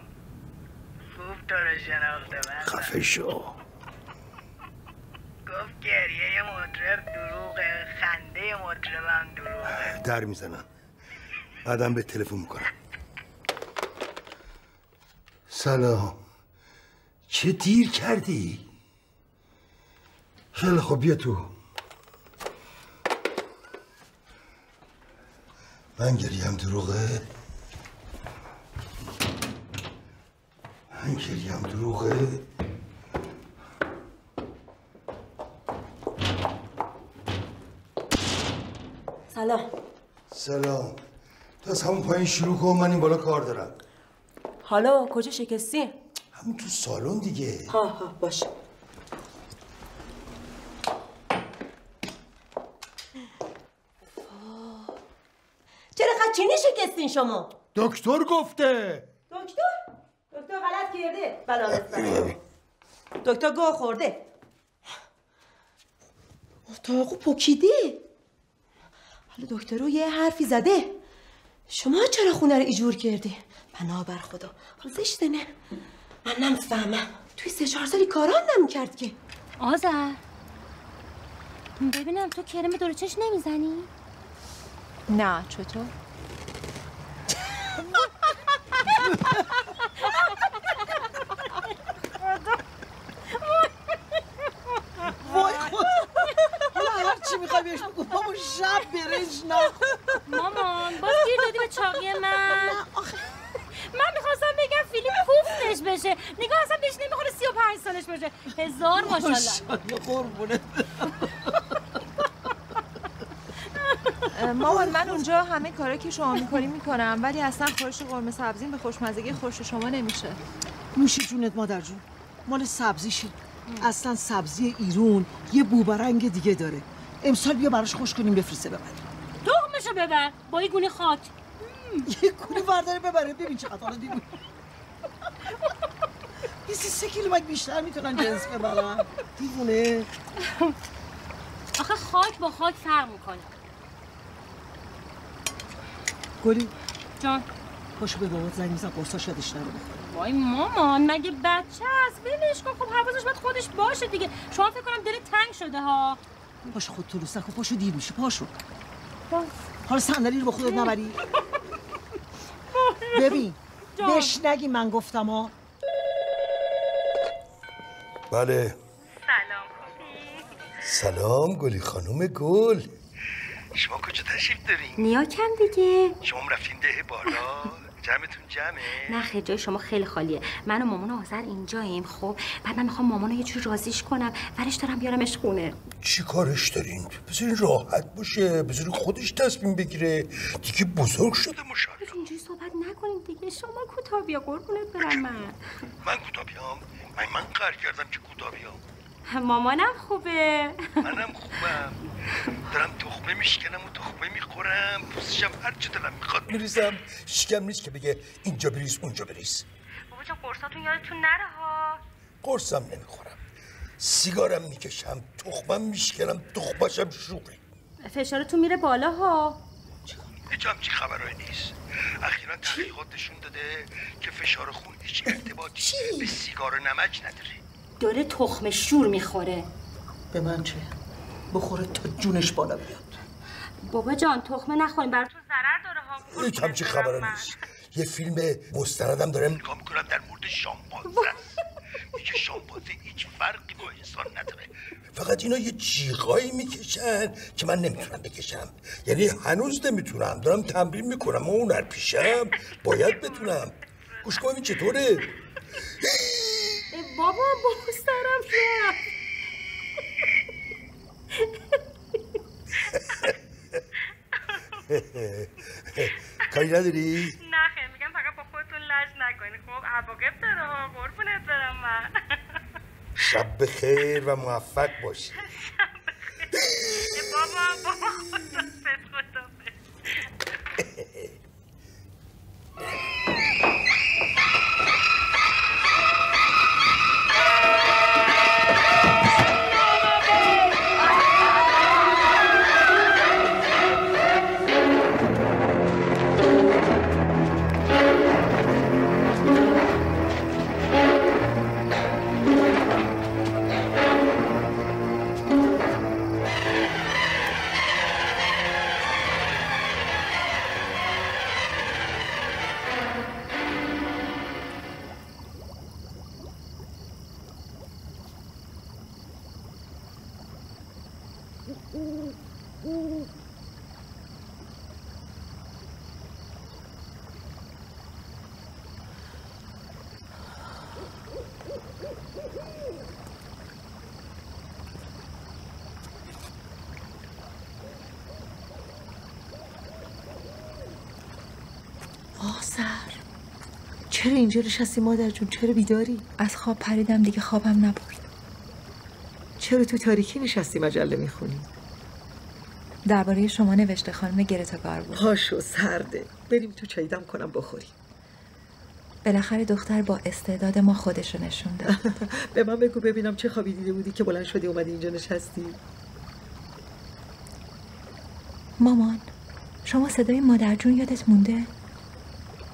خوب تو رو شناخته من خفه شو. گفت گریه مطرب دروغه خنده مطربم دروغه. در می‌زنم. بعدم به تلفن می‌کنم. سلام. چه دیر کردی؟ خیلی خوب بیا تو. من گریم دروغه. من گریم دروغه سلام سلام تو از همون پایین شروع کن من این بالا کار دارم حالا کجا شکستی؟ همون تو سالن دیگه ها ها باشه چرا قد شکستین شما؟ دکتر گفته دکتر؟ دکتر غلط کرده. بلا دکتر گوه خورده. اتاقو پکیده حالا دکتر رو یه حرفی زده. شما چرا خونه رو ایجور کردی؟ بنابر خدا. حالا زشته نه. من نمی‌فهمم. توی سه چهار سالی کاران نمی‌کرد که. آذر. ببینم تو کرم دور چش نمی‌زنی؟ نه چطور؟ وای خود حالا هر چی می‌خوای بهش بگو بابا شب برنج نه. مامان باز گیر دادی به چاقی من. من می‌خواستم بگم فیلیپ کوفتش بشه. نگاه اصلا بهش نمی‌خوره سی و پنج سالش باشه هزار ماشالله ماشاءالله. قربونت مامان من اونجا همه کارا که شما می‌کنی می‌کنم. ولی اصلا خورش قرمه سبزی به خوشمزگی خوش شما نمیشه. نوشی جونت مادر جون. مال سبزیشی. اصلا سبزی ایرون یه بوبرنگ دیگه داره. امسال بیا براش خوش کنیم بفرسته ببر تخمشو ببر. با یه گونه خاک. یه گونی برداره ببره. ببین چقدر حالا دیوونه 23 کیلو مگه بیشتر می‌تونن جنس ببرن. دیوونه. آخه خاک با خاک فرق می‌کنه. گلی. جان. پاشو به بابات زنگ میزن قرصاش یادش نره بخوره. وای مامان مگه بچه است ولش کن. خب حواسش باید خودش باشه دیگه. شما فکر کنم دل تنگ شده ها. پاشو خود تو نکن پاشو دیر میشه پاشو. حالا صندلی رو با خودت نبری. ببین. بهش نگی من گفتم ها. بله. سلام سلام گلی خانم گل. شما کجا تشریف دارین؟ نیا کم دیگه. شما رفتین ده بالا. جمعتون جمعه؟ نه خیلی جای شما خیلی خالیه. من و مامان و آذر اینجاییم خب؟ بعد من می‌خوام مامان رو یه جور راضیش کنم ورش دارم بیارمش خونه. چی کارش دارین؟ بذارین راحت باشه بذارین خودش تصمیم بگیره. دیگه بزرگ شده ماشاءالله اینجوری صحبت نکنیم دیگه. شما کوتاه بیا قربونت برم من. من کوتاه بیام من من قرار کردم که کوتاه بیام مامانم خوبه. منم خوبم. دارم تخمه میشکنم و تخمه می‌خورم. پوستشم هر چه دلم می‌خواد میریزم. شکم نیست که بگه اینجا بریز اونجا بریز. بابا جان قرصاتون یادتون نره ها. قرصم نمی‌خورم. سیگارم می‌کشم تخمم میشکنم تخمشم شوقی فشارتون میره بالا ها. هیچ همچی خبرهایی نیست. اخیرا تحقیقات نشون داده که فشار خون هیچ ارتباطی به سیگار و نمک نداره. داره تخم شور می‌خوره. به من چه؟ بخوره تا جونش بالا بیاد. بابا جان تخمه نخوریم براتون ضرر داره ها. هیچ همچی خبرها نیست. یه فیلم مستندم دارم نگاه می‌کنم در مورد شامپانزه. میگه شامپانزه هیچ فرقی با انسان نداره. فقط اینا یه جیغایی می‌کشن که من نمی‌تونم بکشم. یعنی هنوز نمی‌تونم. دارم تمرین می‌کنم. ما اون پیشم باید بتونم. گوش کن چطوره؟ اه، بابا بابا سرم رفت. کاری نداری؟ نه خیلی میگم فقط با خودتون لج نکنید خب عواقب داره ها قربونت برم من. شب بخیر و موفق باشی. بابا بابا خدافظ چرا اینجا نشستی مادر جون؟ چرا بیداری؟ از خواب پریدم دیگه خوابم نبرد چرا تو تاریکی نشستی مجله می‌خونی؟ درباره شما نوشته خانم گرتا گاربو پاشو سرده. بریم تو چایدم کنم بخوری بالاخره دختر با استعداد ما خودشو نشون داد. به من بگو ببینم چه خوابی دیده بودی که بلند شدی اومدی اینجا نشستی. مامان شما صدای مادر جون یادت مونده؟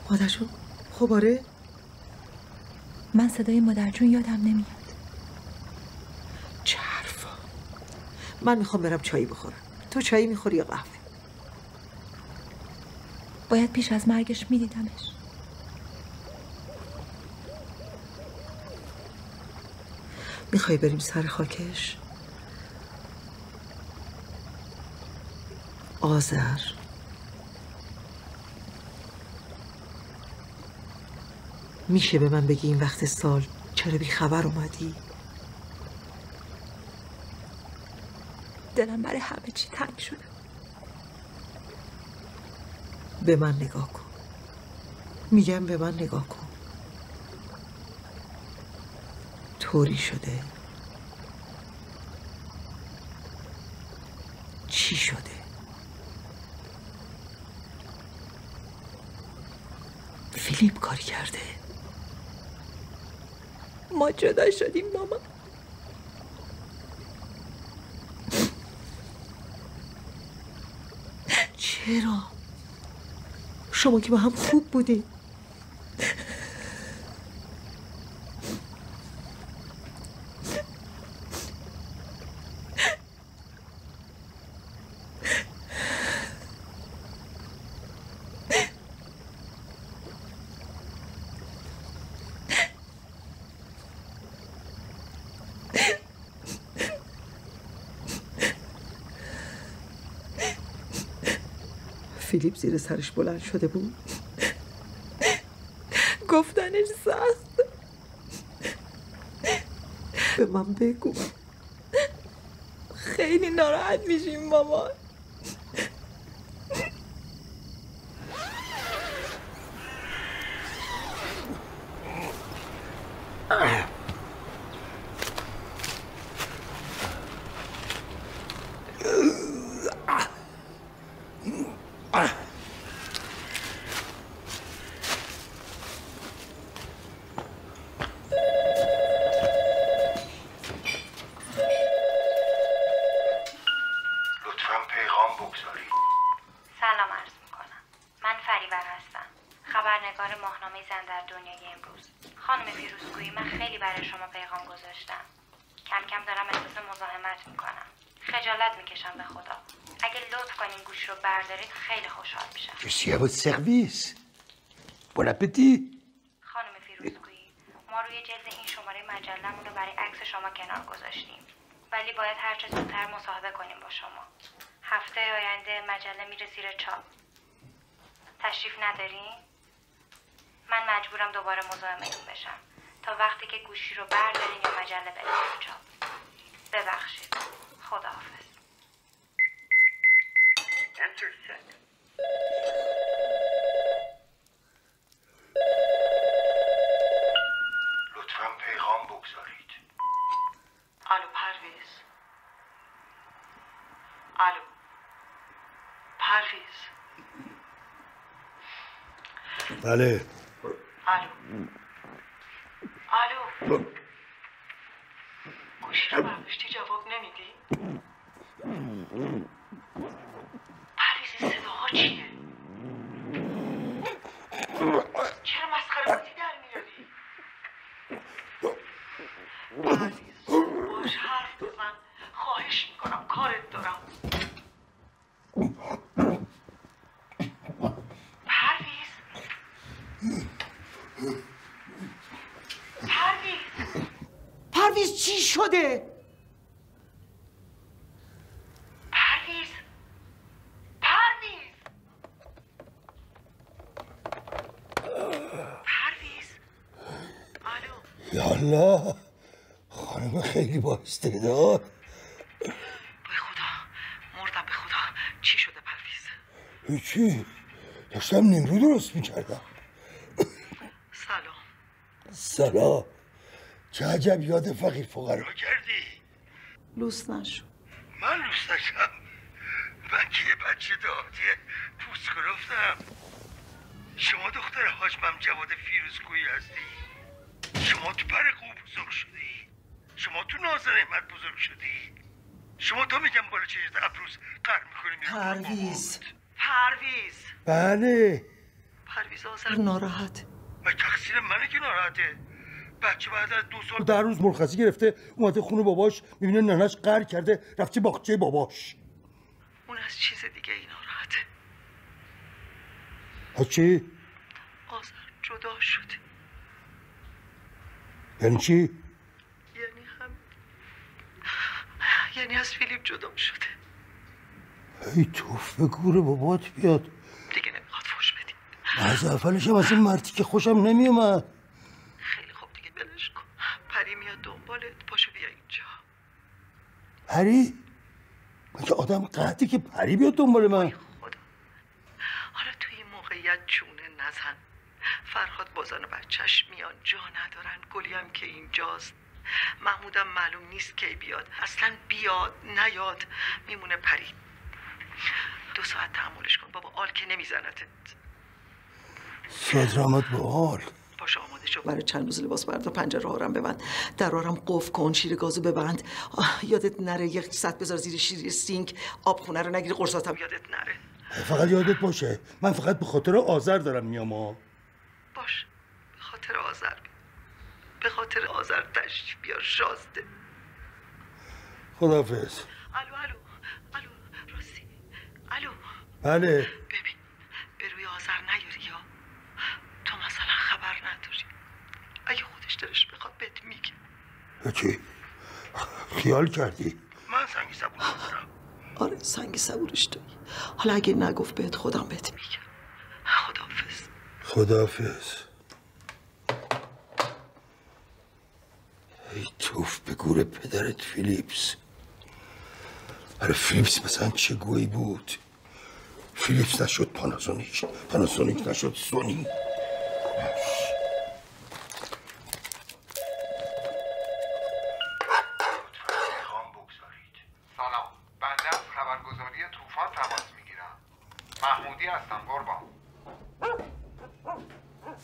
مادر جون؟ خب آره. من صدای مادر جون یادم نمیاد. چه حرفا. من می‌خوام برم چایی بخورم. تو چایی می‌خوری یا قهوه؟ باید پیش از مرگش میدیدمش. می‌خوای بریم سر خاکش؟ آذر. میشه به من بگی این وقت سال چرا بی خبر اومدی؟ دلم برای همه چی تنگ شده. به من نگاه کن. میگم به من نگاه کن. طوری شده. چی شده؟ فیلیپ کاری کرده. ما جدا شدیم ماما. چرا؟ شما که با هم خوب بودین. فیلیپ زیر سرش بلند شده بود. گفتنش سخت. به من بگو. خیلی ناراحت میشیم مامان suis à votre service. Bon appétit. بله الو الو گوشی رو برداشتی جواب نمیدی پرویز این صداها چیه چرا مسخره بازی در میاری پرویز باش حرف بزن خواهش می‌کنم کارت دارم پرویز پرویز پرویز چی شده؟ پرویز پرویز پرویز یا الله خانم خیلی با استعداد. مردم به خدا. چی شده پرویز هیچی. داشتم نیمرو درست می‌کردم. سلام. سلام. چه عجب یاد فقیر فقرا. کردی؟ لوس نشو. من دوست داشتم من که یه بچه دادی. پوست گرفتم. شما دختر حاجمم جواد فیروزگویی هستی. شما تو پر خوب بزرگ شدی. شما تو نازن احمد بزرگ شدی. شما تا میگم بالا چشت ابروز قر می‌کنی پرویز. پرویز. بله. پرویز آزر ناراحت. و تقصیر منه که ناراحته. بچه بعد از دو سال در روز مرخصی گرفته اومده خونه باباش می‌بینه ننش قهر کرده رفته باغچه باباش. اون از چیز دیگه ای ناراحته. از چی؟ آزر جدا شده یعنی چی؟ یعنی هم یعنی از فیلیپ جدا شده ای توف به گور بابات بیاد. دیگه نمی‌خواد فوش بدی. از اولش هم از این مردی که خوشم نمیومد. پری؟ مگه آدم قطعی که پری بیاد دنبال من؟ حالا توی این موقعیت چونه نزن. فرهاد بازان و بچهش میان. جا ندارن. گلی هم که اینجاست. محمودم معلوم نیست کی بیاد. اصلا بیاد نیاد. میمونه پری. دو ساعت تحملش کن. بابا آل که نمیزنتت. سیاد رحمت به حال باشه آماده شو برای چند روز لباس بردار پنجره هارم ببند. درارم قفل کن شیر گازو ببند. یادت نره یک ساعت بذار زیر شیر سینک. آب خونه رو نگیری قرصاتم. یادت نره. فقط یادت باشه. من فقط به خاطر آذر دارم میام ها باش. به خاطر آذر. به خاطر آذر تشریف بیار شازده. خداحافظ. الو الو. الو راستی. الو. بله. به هرچی دلش بخواد بهت میگه. چی؟ خیال کردی؟ من سنگ صبور دارم آره سنگ صبورش داری. حالا اگه نگفت بهت خودم بهت میگم. خدافز خدافز ای توف به گور پدرت فیلیپس. آره فیلیپس مثلا چه گویی بود؟ فیلیپس نشد پاناسونیک پاناسونیک نشد سونی.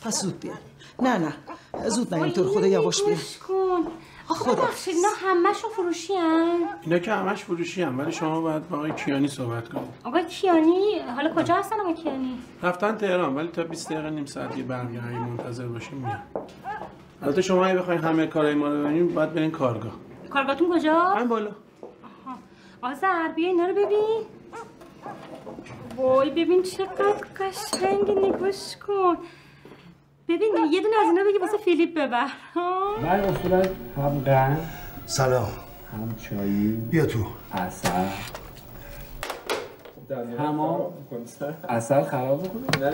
پس زود بیا نه نه. زود نه اینطور. خدا یواش بیا کن. آخه. ببخشید اینا همه‌شون فروشی هن؟ اینا که همش فروشی هم ولی شما باید با آقای کیانی صحبت کنید. آقای کیانی؟ حالا کجا هستن آقای کیانی؟ رفتن تهران ولی تا 20 دقیقه نیم ساعت دیگه اگه منتظر باشیم میان. البته شما اگه بخواید همه کارهای ما رو ببینید باید برین کارگاه. کارگاهتون کجا؟ همین بالا. آذر بیا اینا رو ببین. وای ببین چقدر قشنگی نگاش کن. ببین یه دونه از اینا بگی واسه فیلیپ ببر؟ من اصولا هم قند سلام. هم چایی. بیا تو. اصل تمام؟ اصل خراب می‌کنه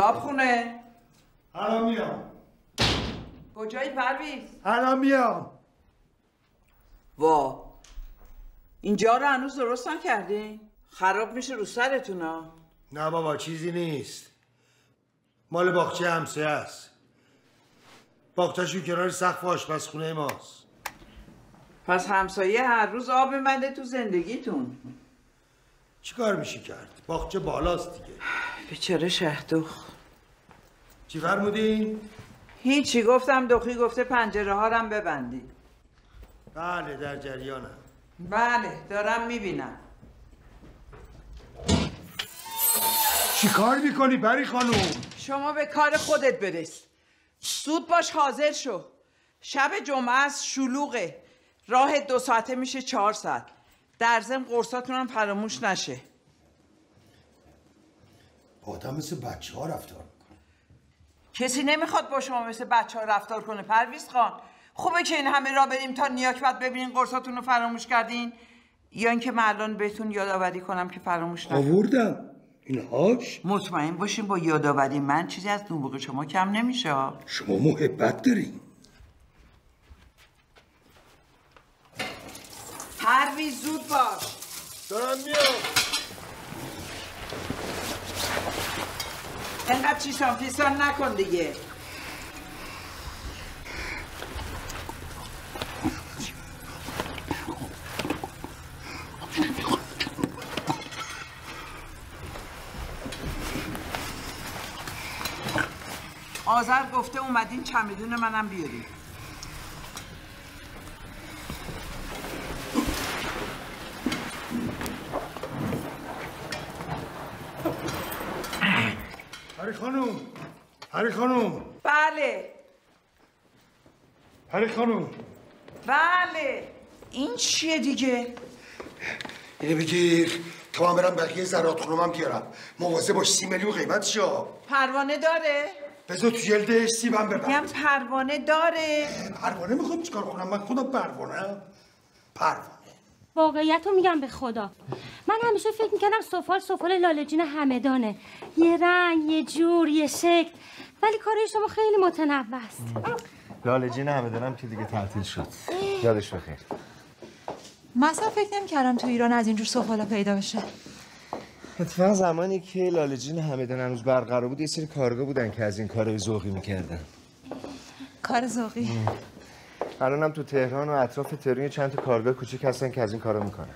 صاحب خونه. الان میام. کجایی پرویز؟ الان میام. وا. اینجا رو هنوز درست نکردی؟ خراب میشه رو سرتونا نه بابا چیزی نیست. مال باغچه همسایه است. باغچه‌شون کنار سقف آشپزخونه ماست. پس همسایه هر روز آب میبنده تو زندگیتون. چیکار میشی کرد؟ باغچه بالاست دیگه. بیچاره شهدوخ چی فرمودین؟ هیچی گفتم دخی گفته پنجره ها رم ببندی. بله در جریانم. بله دارم می‌بینم. چیکار می‌کنی پری خانوم؟ شما به کار خودت برس. زود باش حاضر شو. شب جمعه است شلوغه. راه دو ساعته میشه چهار ساعت. در ضمن قرصاتون هم فراموش نشه. آدم مثل بچه ها رفتار کسی نمی‌خواد با شما مثل بچه ها رفتار کنه پرویز خان. خوبه که این همه را بریم تا نیاک بعد ببینین قرصاتون رو فراموش کردین. یا اینکه من الان بهتون یادآوری کنم که فراموش نکنین آوردم. اینهاش مطمئن باشین با یادآوری من چیزی از نبوغ شما کم نمیشه. شما محبت داری پرویز زود باش. دارم میام. انقدر چیسان پیسان نکن دیگه. آذر گفته اومدین چمدون منم بیارین. پری خانوم پری خانوم بله. پری خانوم بله. این چیه دیگه؟ اینو بگیر. تا من برم بقیه زرات خونم بیارم. مواظب باش سی میلیون قیمت شا پروانه داره؟ بذار تو جلدش سیبم میگم ببند پروانه داره. پروانه می‌خوام چیکار کنم من خودم پروانه پروانه. واقعیت رو میگم به خدا. من همیشه فکر می‌کردم سفال سفال لالجین همدانه. یه رنگ یه جور یه شکل. ولی کارهای شما خیلی متنوع است. لالجین همه دارم که دیگه تعطیل شد. یادش بخیر. من اصلا فکر نمی‌کردم تو ایران از اینجور سفالا پیدا بشه. اتفاقا زمانی که لالجین همدان هنوز برقرار بود یه سری کارگاه بودن که از این کارهای ذوقی می‌کردن. کار ذوقی. الان هم تو تهران و اطراف تهران یه چند تا کارگاه کوچیک هستن که از این کارا می‌کنن.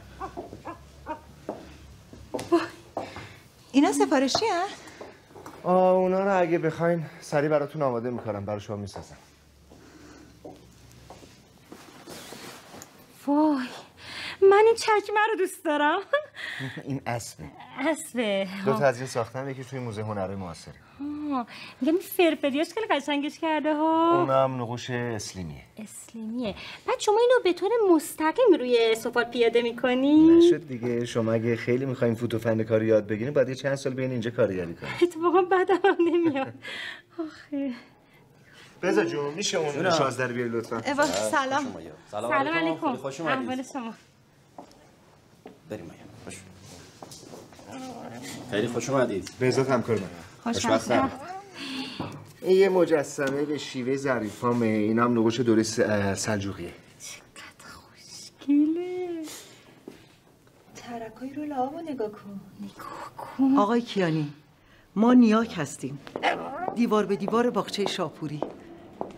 اینا سفارشی هست؟ آه اونا رو اگه بخواین سریع براتون آماده می‌کنم برای شما می‌سازم. وای من این چکمه رو دوست دارم. این اسبه. اسبه دو تا از این ساختم یکی توی موزه هنر معاصره. میگم این فرفریاش خیلی قشنگش کرده ها. اونم نقوش اسلیمیه اسلیمیه بعد شما اینو به طور مستقیم روی سفال پیاده می‌کنی؟ نشد دیگه. شما اگه خیلی می‌خوایم فوتو فن کاری یاد بگیریم باید یه چند سال بیاین اینجا کارگری کنیم اتفاقا بدم هم نمیاد. آخه. بذار جون میشه اون. شازده رو بیاری لطفا؟ اوا سلام. سلام. علیکم. خوش اومدید. احوال شما. بریم آیا. خوش. خیلی خوش اومدید. بهزاد همکار من خوشبختم. این یه مجسمه به شیوه ظریفامه. این هم نقوش دوره سلجوقیه. گیله ترکای رو لعابو نگاه کن. آقای کیانی ما نیاک هستیم. دیوار به دیوار باغچه شاپوری.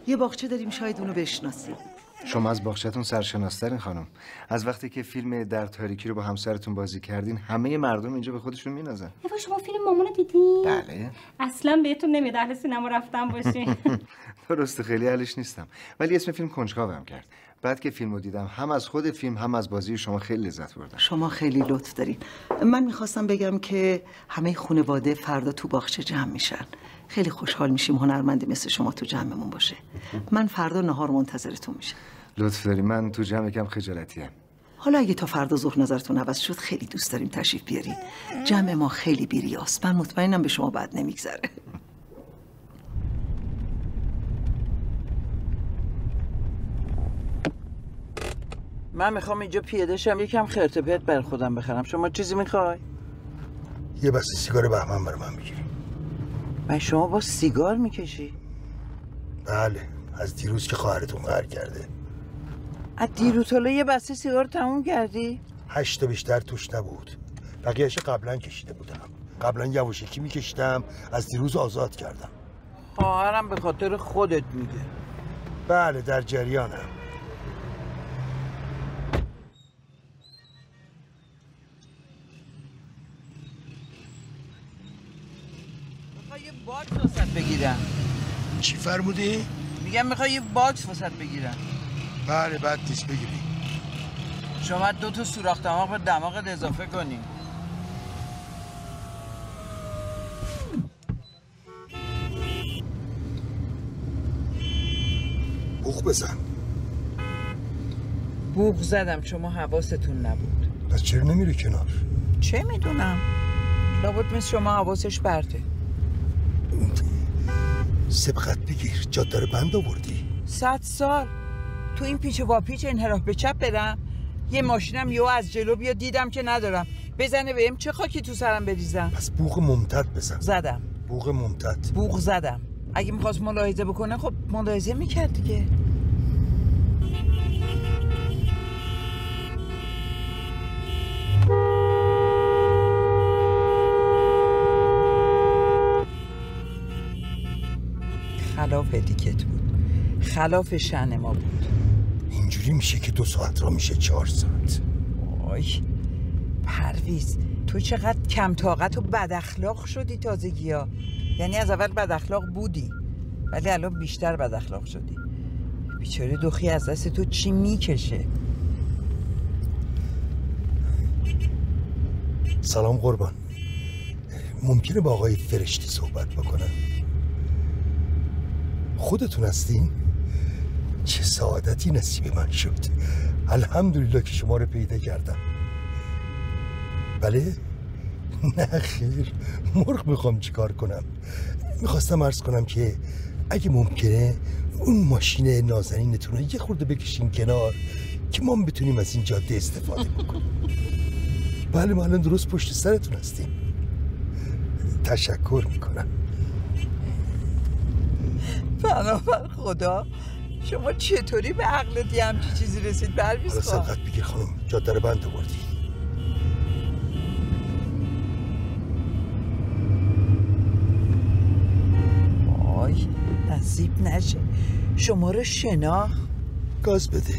یه باغچه داریم شاید اونو بشناسیم. شما از باغچه‌تون سرشناسترین خانم. از وقتی که فیلم در تاریکی رو با همسرتون بازی کردین همه مردم اینجا به خودشون مینازن. ایوا شما فیلم مامانو دیدی؟ بله. اصلا بهتون نمیاد اهل سینما رفتن باشین. درسته خیلی حلش نیستم. ولی اسم فیلم کنجکاوم کرد. بعد که فیلم رو دیدم هم از خود فیلم هم از بازی شما خیلی لذت بردم. شما خیلی لطف دارین. من می‌خواستم بگم که همه خانواده فردا تو باغچه جمع میشن. خیلی خوشحال میشیم هنرمندی مثل شما تو جمعمون باشه. من فردا نهار منتظرتون میشم. لطف داری. من تو جمع کم خجالتیم. حالا اگه تا فردا ظهر نظرتون عوض شد خیلی دوست داریم تشریف بیارین جمع ما خیلی بیریاست. من مطمئنم به شما بد نمیگذره. من می‌خوام اینجا پیاده شم. یکم خرت پرت بر خودم بخرم. شما چیزی می‌خوای؟ یه بسته سیگار بهمن برای من بگیری من شما با سیگار می‌کشی؟ بله از دیروز که خواهرتون قهر کرده. از دیروز حالا یه بسته سیگار تموم کردی؟ هشت بیشتر توش نبود. بقیهش قبلا کشیده بودم. قبلا یواشکی میکشیدم از دیروز آزاد کردم. خواهرم به خاطر خودت میگه. بله در جریانم می‌خوای یه باکس وسط بگیرم چی فرمودی؟ میگم می‌خوای یه باکس وسط بگیرم. بله بد نیست بگیری. شما دو تا سوراخ دماغ به دماغت اضافه کنی. بوخ بزن. بوق زدم شما حواستون نبود. پس چرا نمیره کنار؟ چه می‌دونم. لابد مثل شما حواسش برده. سبقت بگیر. جاده رو بند آوردی. صد سال. تو این پیچ و پیچ انحراف به چپ برم. یه ماشینم یهو از جلو بیا دیدم که ندارم. بزنه بهم چه خاکی تو سرم بریزم؟ پس بوق ممتد بزن. زدم. بوق ممتد. بوق زدم. اگه می‌خواست ملاحظه بکنه خب ملاحظه می‌کرد دیگه. خلاف اتیکت بود. خلاف شن ما بود. اینجوری میشه که دو ساعت را میشه چهار ساعت. آی پرویز تو چقدر کم طاقت و بد اخلاق شدی تازگی ها. یعنی از اول بد اخلاق بودی ولی الان بیشتر بد اخلاق شدی. بیچاره دخی از دست تو چی می‌کشه؟ سلام قربان. ممکنه با آقای فرشتی صحبت بکنم؟ خودتون هستین؟ چه سعادتی نصیب من شد. الحمدلله که شما رو پیدا کردم. بله؟ نه خیر. مرغ می‌خوام چیکار کنم. می‌خواستم عرض کنم که اگه ممکنه اون ماشین نازنینتون رو یه خورده بکشین کنار که ما بتونیم از این جاده استفاده بکنیم. بله ما الان درست پشت سرتون هستیم. تشکر می‌کنم. بنابر خدا. شما چطوری به عقلت یه همچی چیزی رسید؟ پرویز حالا خان. سبقت بگیر خانم. جاده رو بند آوردی آی نصیب نشه. شما رو شناخت گاز بده.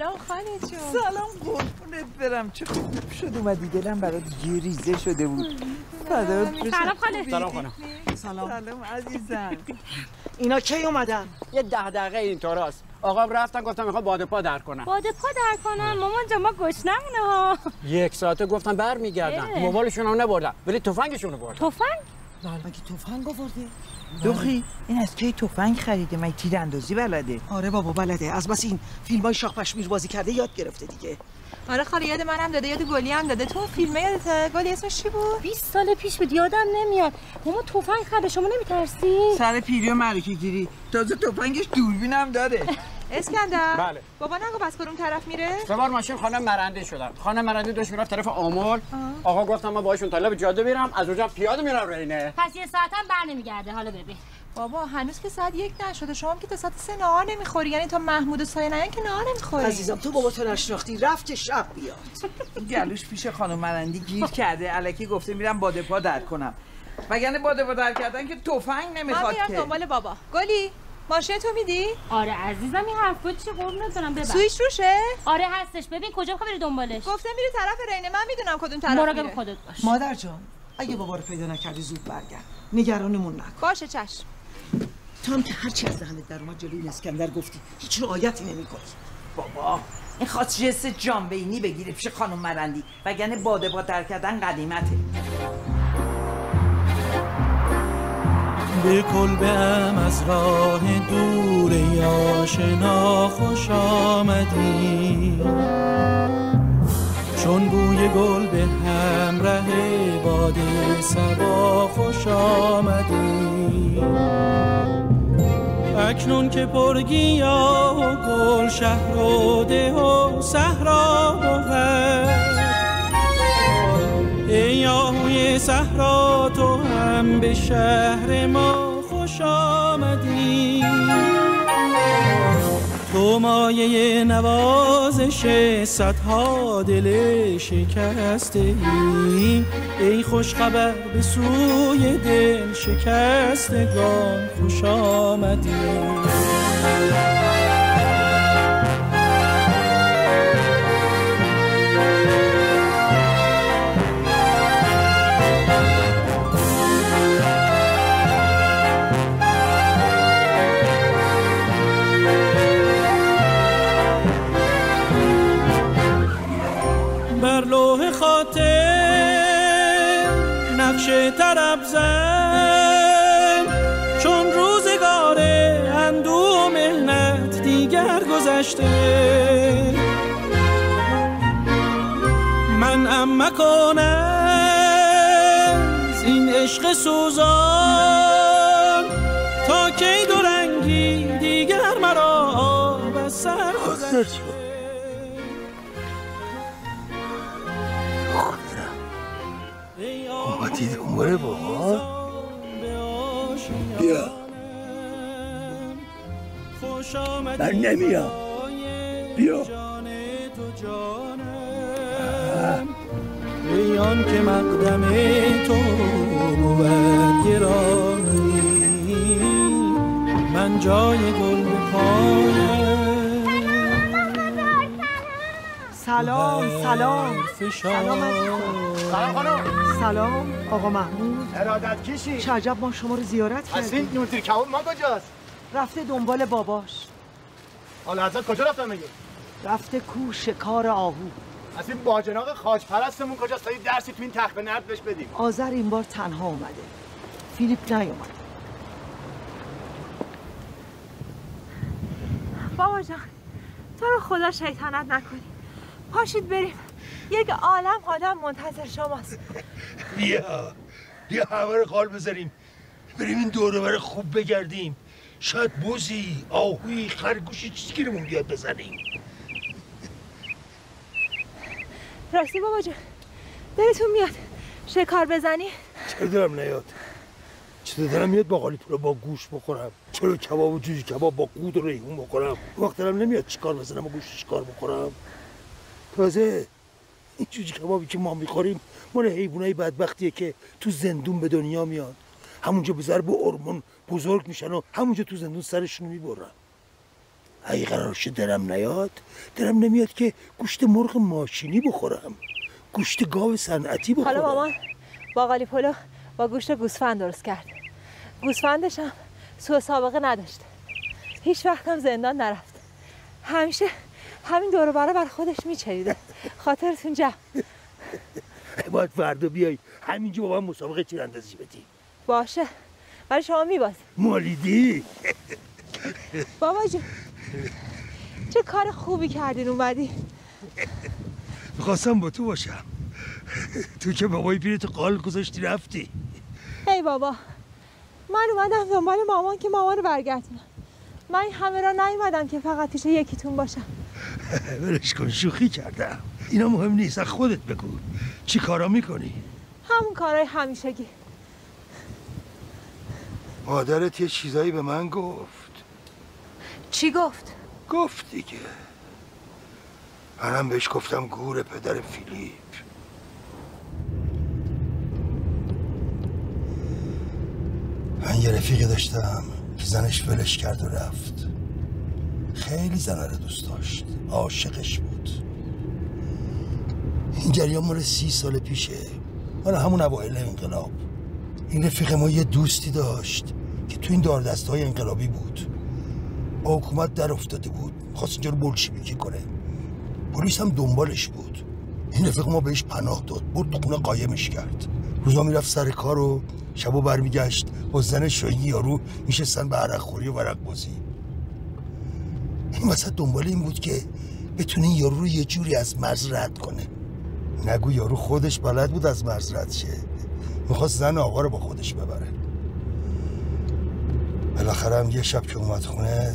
سلام خاله جون. سلام قربونت برم. چه خوب شد اومدی. دلم برات گریزه شده بود. سلام. خاله. سلام خانم. سلام سلام. عزیزم. اینا کی اومدن؟ یه ده دقیقه اینطوراست آقام رفتن گفتم می‌خوام باده پا در کنم. باده پا در کنن مامان جان ما گشنمونه ها. یک ساعته گفتم برمیگردن. موبایلشون هم نبردن. ولی تفنگشون رو بردن. تفنگ؟ مگه تفنگ آورده دوخی این از کی تفنگ خریده؟ مگه تیراندازی بلده؟ آره بابا بلده. از بس این فیلم های شاه پشمیر بازی کرده یاد گرفته دیگه. آره خاله یاد منم داده یاد گلی هم داده. تو اون فیلمه یادته گلی اسمش چی بود؟ 20 سال پیش بود یادم نمیاد. مامان تفنگ خرده شما نمیترسی؟ سر پیری و ملکه گیری. تازه تفنگش دوربین هم داره. اسکندر بله. بابا نگو بس کدوم طرف میره؟ سه بار ماشین خانم مرنده شدم. خانم مرنده داشت می‌رفت طرف آمل. آقا گفتم من باهاشون تا لب جاده میرم از اونجا پیاده میرم رینه. پس یه ساعت هم بر نمیگرده حالا ببین. بابا هنوز که ساعت یک نشده. شما که تا ساعت سه نهار نمی‌خوری. یعنی تا محمود و سایه نیان که نهار نمی‌خوری. عزیزم تو بابا تو نشناختی. رفت که شب بیاد. گلوش پیش خانم مرندی گیر کرده. الکی گفته میرم باده پا در کنم. وگرنه باده پا در کردن که تفنگ نمی‌خواد که. دنبال بابا. گلی؟ ماشین تو میدی؟ آره عزیزم این حرفا چی؟ قربونت برم ببر سویچ روشه؟ آره هستش. ببین کجا می‌خوای بری دنبالش؟ گفته میری طرف رینه من می‌دونم کدوم طرف مراقب میره. خودت باش. مادر جان اگه بابا رو پیدا نکردی زود برگرد. نگرانمون نکن. باشه چشم تو هم که هرچی از دهنت در اومد جلوی اسکندر گفتی هیچ رعایتی نمی‌کنی. بابا این خواست جست جانبینی بگیره پیش خانم مرندی وگرنه باده با در کردن قدیمته. به کلبه ام از راه دور آشنا خوش آمدی. چون بوی گل به همراه باده سبا خوش آمدی. اکنون که پرگیا و گل شهر و ده و صحرا بود. ای آهوی صحرا تو هم به شهر ما خوش آمدی. تو مایه نوازش صدها دل شکسته ای. ای خوش خبر به سوی دل شکستگان خوش آمدی. گذشته. من ام مکن از این عشق سوزان. تا کی دو رنگی دیگر مرا آب از سر گذشته. اومدی دنبال بابا بیا. من نمیام. بیا. ایان که مقدم تو بود گرانی. من جای گل سلام سلام. سلام. سلام خانم. سلام آقا محمود. ارادت کشی چه عجب ما شما رو زیارت کردیم. نورتیر کباب ما کجاست؟ رفته دنبال باباش. حالا حضرت کجا رفتن مگه رفته کو شکار آهو. از این باجناق خاج پرستمون کجاست تا یه درسی تو این تخت به نرد بهش بدیم؟ آذر این بار تنها اومده. فیلیپ نیومد. بابا جان تو رو خدا شیطنت نکنی. پاشید بریم. یک عالم آدم منتظر شماست. بیا بیا همه رو خال بذاریم. بریم این دوره بر خوب بگردیم. شاید بوزی آهوی خرگوشی چیزی گیرمون بیاد بزنیم. راستی بابا جان دلتون میاد شکار بزنی؟ چرا دلم نیاد؟ چطور دلم میاد باقالی تو رو با گوش بخورم؟ چرا کباب و جوجه کباب با قود و ریحون بخورم؟ وقت دلم نمیاد چیکار بزنم و گوش چیکار بخورم؟ تازه این جوجه کبابی که ما می‌خوریم مال حیوانای بدبختیه که تو زندون به دنیا میان. همونجا به ضرب هورمون بزرگ میشن و همونجا تو زندون سرشون می‌برن. اگه قرار شد درم نیاد درم نمیاد که گوشت مرغ ماشینی بخورم گوشت گاو صنعتی بخورم. حالا مامان باقالی پلو با گوشت گوسفند درست کرد. گوسفندش هم سوء سابقه نداشت. هیچ وقت هم زندان نرفت. همیشه همین دور بره بر خودش میچریده. خاطرتون جمع. باید فردا بیای همینجا با من مسابقه تیراندازی بدی. باشه. ولی شما میبازی مالیدی. بابا جون. چه کار خوبی کردین اومدی. می‌خواستم با تو باشم. تو که بابای پیرتو قال گذاشتی رفتی. ای بابا من اومدم دنبال مامان که مامان رو برگردونم. من این همه را نیومدم که فقط پیش یکیتون باشم. ولش کن شوخی کردم. اینا مهم نیست از خودت بگو. چی کارا می‌کنی؟ همون کارهای همیشگی. مادرت یه چیزایی به من گفت. چی گفت؟ گفت دیگه. منم بهش گفتم گور پدر فیلیپ. من یه رفیقی داشتم که زنش ولش کرد و رفت. خیلی زنه رو دوست داشت. عاشقش بود. این جریان مال سی سال پیشه. مال همون اوایل انقلاب. این رفیق ما یه دوستی داشت که تو این دار های انقلابی بود. با حکومت در افتاده بود. خواست اینجا رو بلشویکی کنه. پلیس هم دنبالش بود. این رفیق ما بهش پناه داد. برد خونه قایمش کرد. روزا می‌رفت سر کار و شبا برمیگشت. با زن شایی یارو میشستن به عرق خوری و ورق بازی. این وسط دنبال این بود که بتونه این یارو رو یه جوری از مرز رد کنه. نگو یارو خودش بلد بود از مرز رد شه. می‌خواست زن آقا رو با خودش ببره. بالاخره هم یه شب که اومد خونه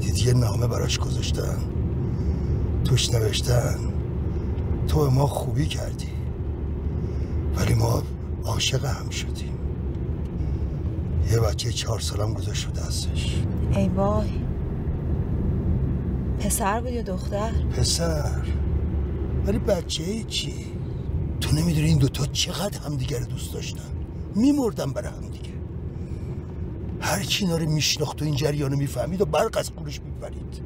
دید یه نامه براش گذاشتن. توش نوشتن تو ما خوبی کردی. ولی ما عاشق هم شدیم. یه بچه چهار سالم گذاشت رو دستش. ای وای. پسر بود یا دختر؟ پسر. ولی بچه چی؟ تو نمی‌دونی این دوتا چقدر همدیگر دوست داشتن. میمردن برای همدیگه. هر کی اینا رو میشناخت و این جریان رو می‌فهمید و برق از کولش میپرید.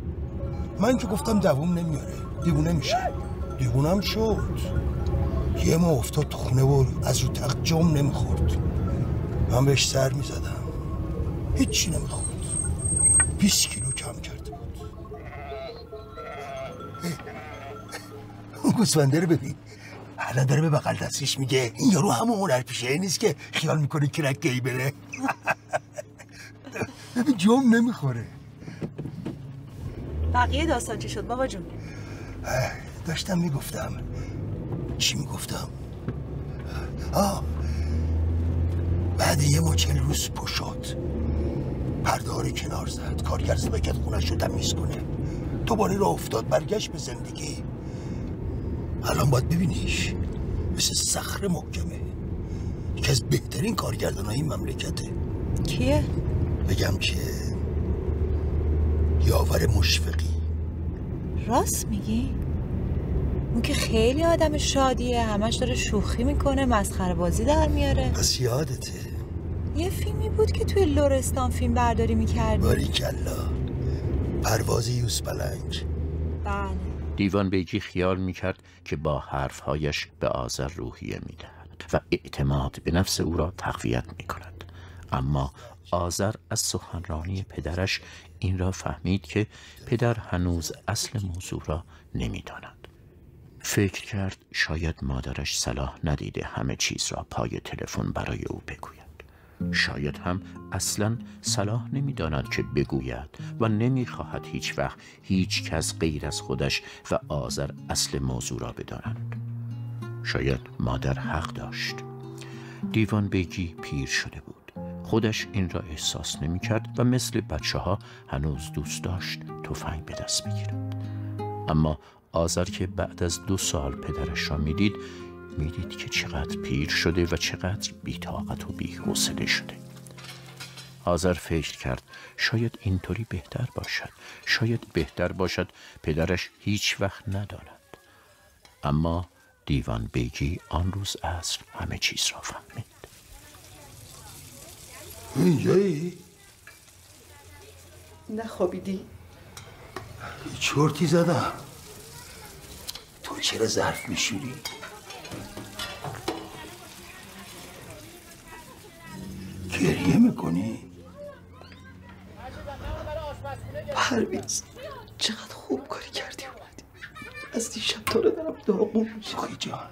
من که گفتم دووم نمیاره دیوونه میشه. دیوونم شد. یه ما افتاد تو خونه و از رو تخت جم نمی‌خورد. من بهش سر می‌زدم. هیچی نمی‌خورد. 20 کیلو کم کرده بود. اون گوسفنده رو ببین. الان داره به بغل دستش میگه. این یارو همون هنر پیشه نیست که خیال می‌کنه کرک گی بره. ببین جم نمی‌خوره. بقیه داستان چی شد بابا جون؟ داشتم می‌گفتم. چی می‌گفتم؟ آه. بعد یه مچل روز پشد پرداری کنار زد. کارگر زبکت خونه شد تمیز کنه. دوباره را افتاد برگشت به زندگی. الان باید ببینیش. مثل صخر محکمه. یکی از بهترین کارگردان این مملکته. کیه؟ بگم که یاور مشفقی. راست میگی؟ اون که خیلی آدم شادیه همش داره شوخی می‌کنه مسخره بازی در میاره. پس یادته. یه فیلمی بود که توی لورستان فیلم برداری می‌کردی. باریکلا. پرواز یوز پلنگ. بله. دیوان بیگی خیال می‌کرد که با حرفهایش به آذر روحیه می‌دهد و اعتماد به نفس او را تقویت می‌کند. اما آذر از سخنرانی پدرش این را فهمید که پدر هنوز اصل موضوع را نمی‌داند. فکر کرد شاید مادرش صلاح ندیده همه چیز را پای تلفن برای او بگوید. شاید هم اصلا صلاح نمی‌داند که بگوید و نمی‌خواهد هیچ وقت هیچ کس غیر از خودش و آذر اصل موضوع را بدانند شاید مادر حق داشت. دیوان بیگی پیر شده بود. خودش این را احساس نمی کرد و مثل بچه ها هنوز دوست داشت تفنگ به دست بگیرد. اما آذر که بعد از دو سال پدرش را می‌دید می‌دید که چقدر پیر شده و چقدر بیتاقت و بیحوصله شده. آذر فکر کرد شاید اینطوری بهتر باشد شاید بهتر باشد پدرش هیچ وقت نداند. اما دیوان بیگی آن روز عصر همه چیز را فهمید. اینجایی؟ نخوابیدی؟ چرتی زدم تو چرا ظرف میشوری؟ گریه می‌کنی؟ پرویز چقدر خوب کاری کردی اومدی از دیشب تو رو دارم داغون میشه آخی جان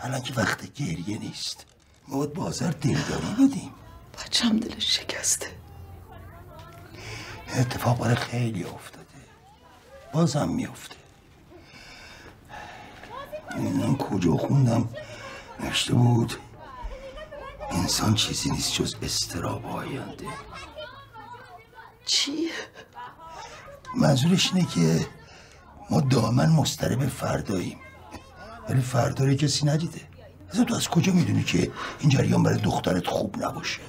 الان که وقت گریه نیست ما باید بازار دلداری بدیم بچم دلش شکسته این اتفاق برای خیلی افتاده. بازم میفته. نمی‌دونم کجا خوندم؟ نوشته بود انسان چیزی نیست جز استراب آینده. چی؟ منظورش اینه که ما دائما مضطرب فرداییم. ولی فردا رو کسی ندیده. اصلا تو از کجا می‌دونی که این جریان برای دخترت خوب نباشه؟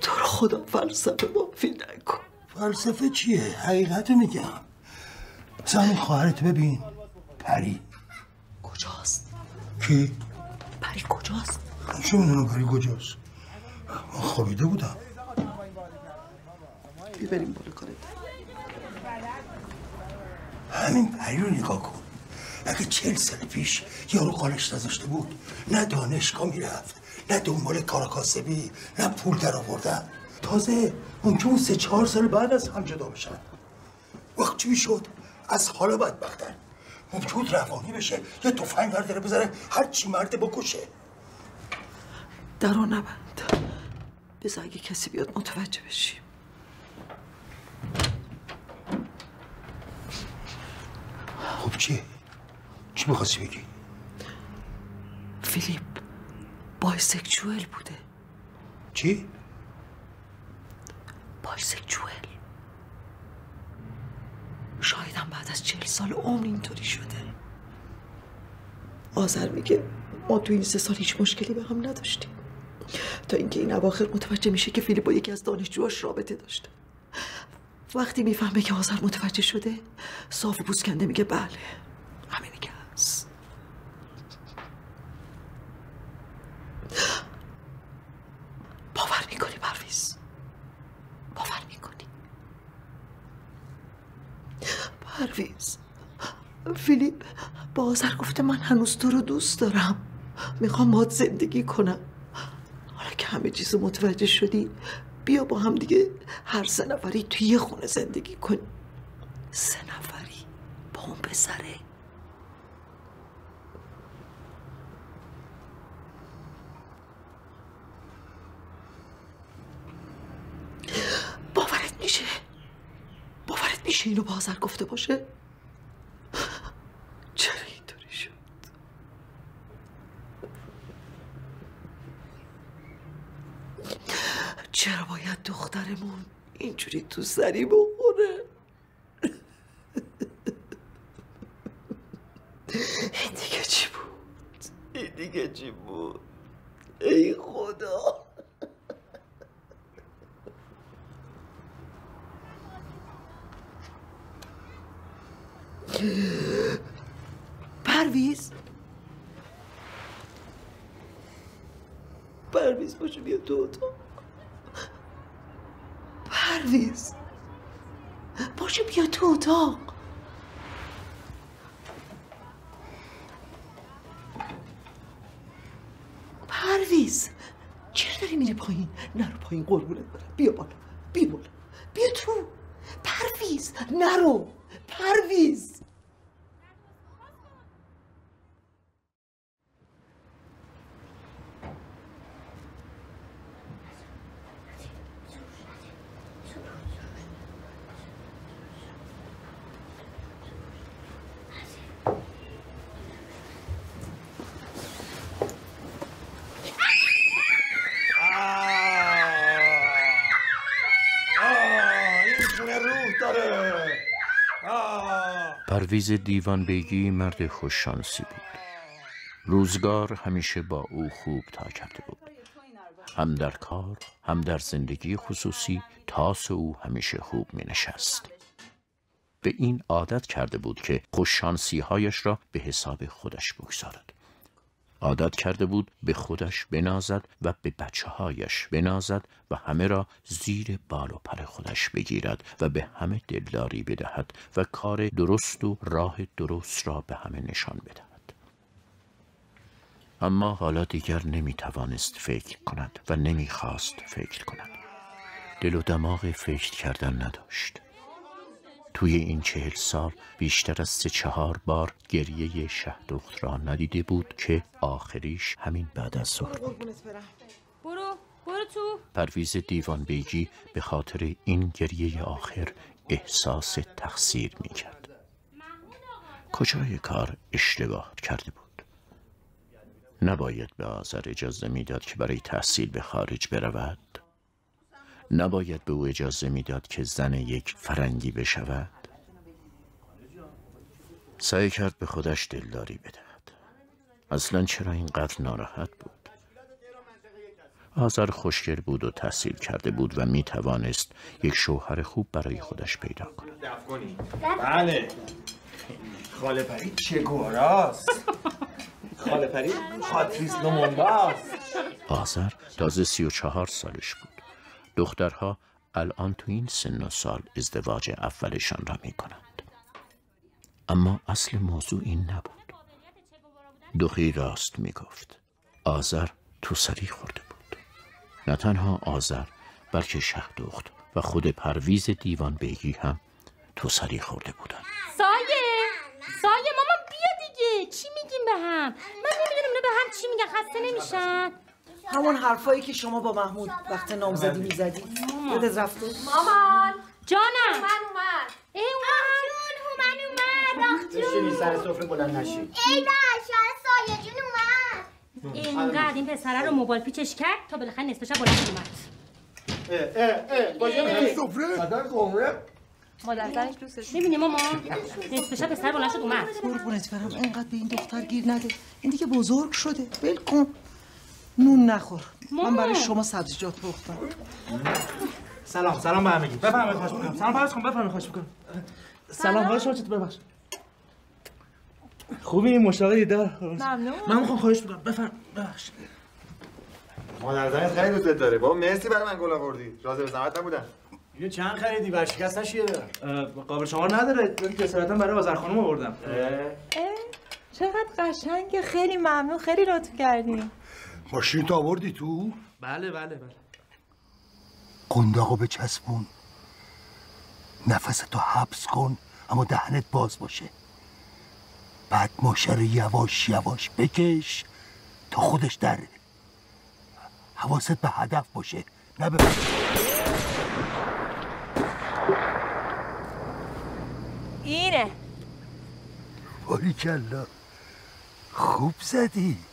تو رو خدا فلسفه مافی نکن. فلسفه چیه؟ حقیقت میگم. مثلا این خواهرت ببین. پری. کجاست؟ کی؟ پری کجاست؟ چه می‌دونم پری کجاست؟ من خوابیده بودم. بریم بالا کارت. همین پری رو نگاه کن. اگه چل سال پیش یارو قالش نذاشته بود نه دانشگاه می‌رفت نه دنبال کار کاسبی نه پول در آوردن تازه ممکن اون سه چهار سال بعد از هم جدا بشن. وقت چی می‌شد؟ از حالا بدبختن. ممکن بود روانی بشه یه تفنگ برداره بذاره هر چی مرده بکشه. درو نبند. بذار اگه کسی بیاد متوجه بشیم. خب چی؟ چی می‌خواستی بگی؟ فیلیپ بایسکچوئل بوده. چی؟ بایسکچوئل. شایدم بعد از چهل سال عمر اینطوری شده. آذر میگه ما تو این سه سال هیچ مشکلی به هم نداشتیم. تا اینکه این اواخر متوجه میشه که فیلیپ با یکی از دانشجوهاش رابطه داشته. وقتی می‌فهمه که آذر متوجه شده صاف بوسکنده میگه بله همینی که هست باور می‌کنی پرویز باور می‌کنی پرویز فیلیپ با گفته من هنوز تو رو دوست دارم. می‌خوام باهات زندگی کنم. حالا که همه چیز متوجه شدی بیا با هم دیگه هر سه نفری توی یه خونه زندگی کنیم. سه نفری با اون پسره. باورت میشه؟ باورت میشه اینو بازر گفته باشه چرا اینطوری شد چرا باید دخترمون اینجوری تو سری بخوره. این دیگه چی بود؟ این دیگه چی بود؟ ای خدا پرویز پرویز باشه بیا تو اتاق پرویز باشه بیا تو اتاق پرویز چرا داری میری پایین نرو پایین قربونت برم بیا بالا بیا بالا بیا تو پرویز نرو پرویز این خونه روح داره پرویز دیوان بیگی مرد خوششانسی بود. روزگار همیشه با او خوب تا کرده بود. هم در کار هم در زندگی خصوصی تاس او همیشه خوب می نشست به این عادت کرده بود که خوششانسی هایش را به حساب خودش بگذارد. عادت کرده بود به خودش بنازد و به بچه هایش بنازد و همه را زیر بال و پر خودش بگیرد و به همه دلداری بدهد و کار درست و راه درست را به همه نشان بدهد. اما حالا دیگر نمی توانست فکر کند و نمی خواست فکر کند. دل و دماغ فکر کردن نداشت. توی این چهل سال بیشتر از سه چهار بار گریه شهدخت را ندیده بود که آخریش همین بعد از ظهر بود. برو برو تو. پرویز دیوان بیگی به خاطر این گریه آخر احساس تقصیر می کرد کجای کار اشتباه کرده بود؟ نباید به آذر اجازه می‌داد که برای تحصیل به خارج برود. نباید به او اجازه می‌داد که زن یک فرنگی بشود؟ سعی کرد به خودش دلداری بدهد. اصلا چرا اینقدر ناراحت بود؟ آذر خوشگل بود و تحصیل کرده بود و می توانست یک شوهر خوب برای خودش پیدا کند. بله. خاله پری چگواراست خاله پری پاتریس لومونباست آذر تازه سی و چهار سالش بود. دخترها الان تو این سن و سال ازدواج اولشان را می کنند اما اصل موضوع این نبود. دخی راست می گفت آذر تو سری خورده بود. نه تنها آذر بلکه شهدخت و خود پرویز دیوان بیگی هم تو سری خورده بودند. سایه! سایه مامان بیا دیگه. چی میگیم به هم؟ من نمی‌دونم به هم چی میگن خسته نمیشن. همون حرفایی که شما با محمود وقت نامزدی می‌زدی. یادت رفته؟ مامان. جانم. من اومد. ای اومد. هومن اومد بشینی سر سفره بلند نشی. ای شاید سایه جون اومد. اینقدر این پسره رو موبایل پیچش کرد تا بالاخره نصف شب بلند اومد. اه اه اه میری سفره؟ مادر قمره مادر زنش دوستش می‌بینی مامان؟ نصف شب پسر بلند شد اومد. قربونت برم. اینقدر به این دختر گیر نده. این دیگه بزرگ شده. ول کن. نون نخور. من برای شما سبزیجات پختم سلام سلام به همگی بفرمایید خواهش می‌کنم سلام فرض کن بفرمایید خواهش می‌کنم سلام حال شما چطور ببخش خوبی مشتاق دیدار ممنون. من می‌خوام خواهش می‌کنم. بفرم ببخش مادر زنت خیلی دوستت داره بابا مرسی برای من گل آوردی. راضی به زحمت نبودم. اینو چند خریدی؟ ورشکستش یه قابل شمار نداره. من جسارتا برای آذر خانم آوردم چقدر قشنگه. خیلی ممنون. خیلی لطف کردین ماشین تو آوردی تو؟ بله بله بله. قنداقو به چسبون. نفستو حبس کن اما دهنت باز باشه. بعد ماشه رو یواش یواش بکش تا خودش دره حواست به هدف باشه نه به اینه. کلا خوب زدی.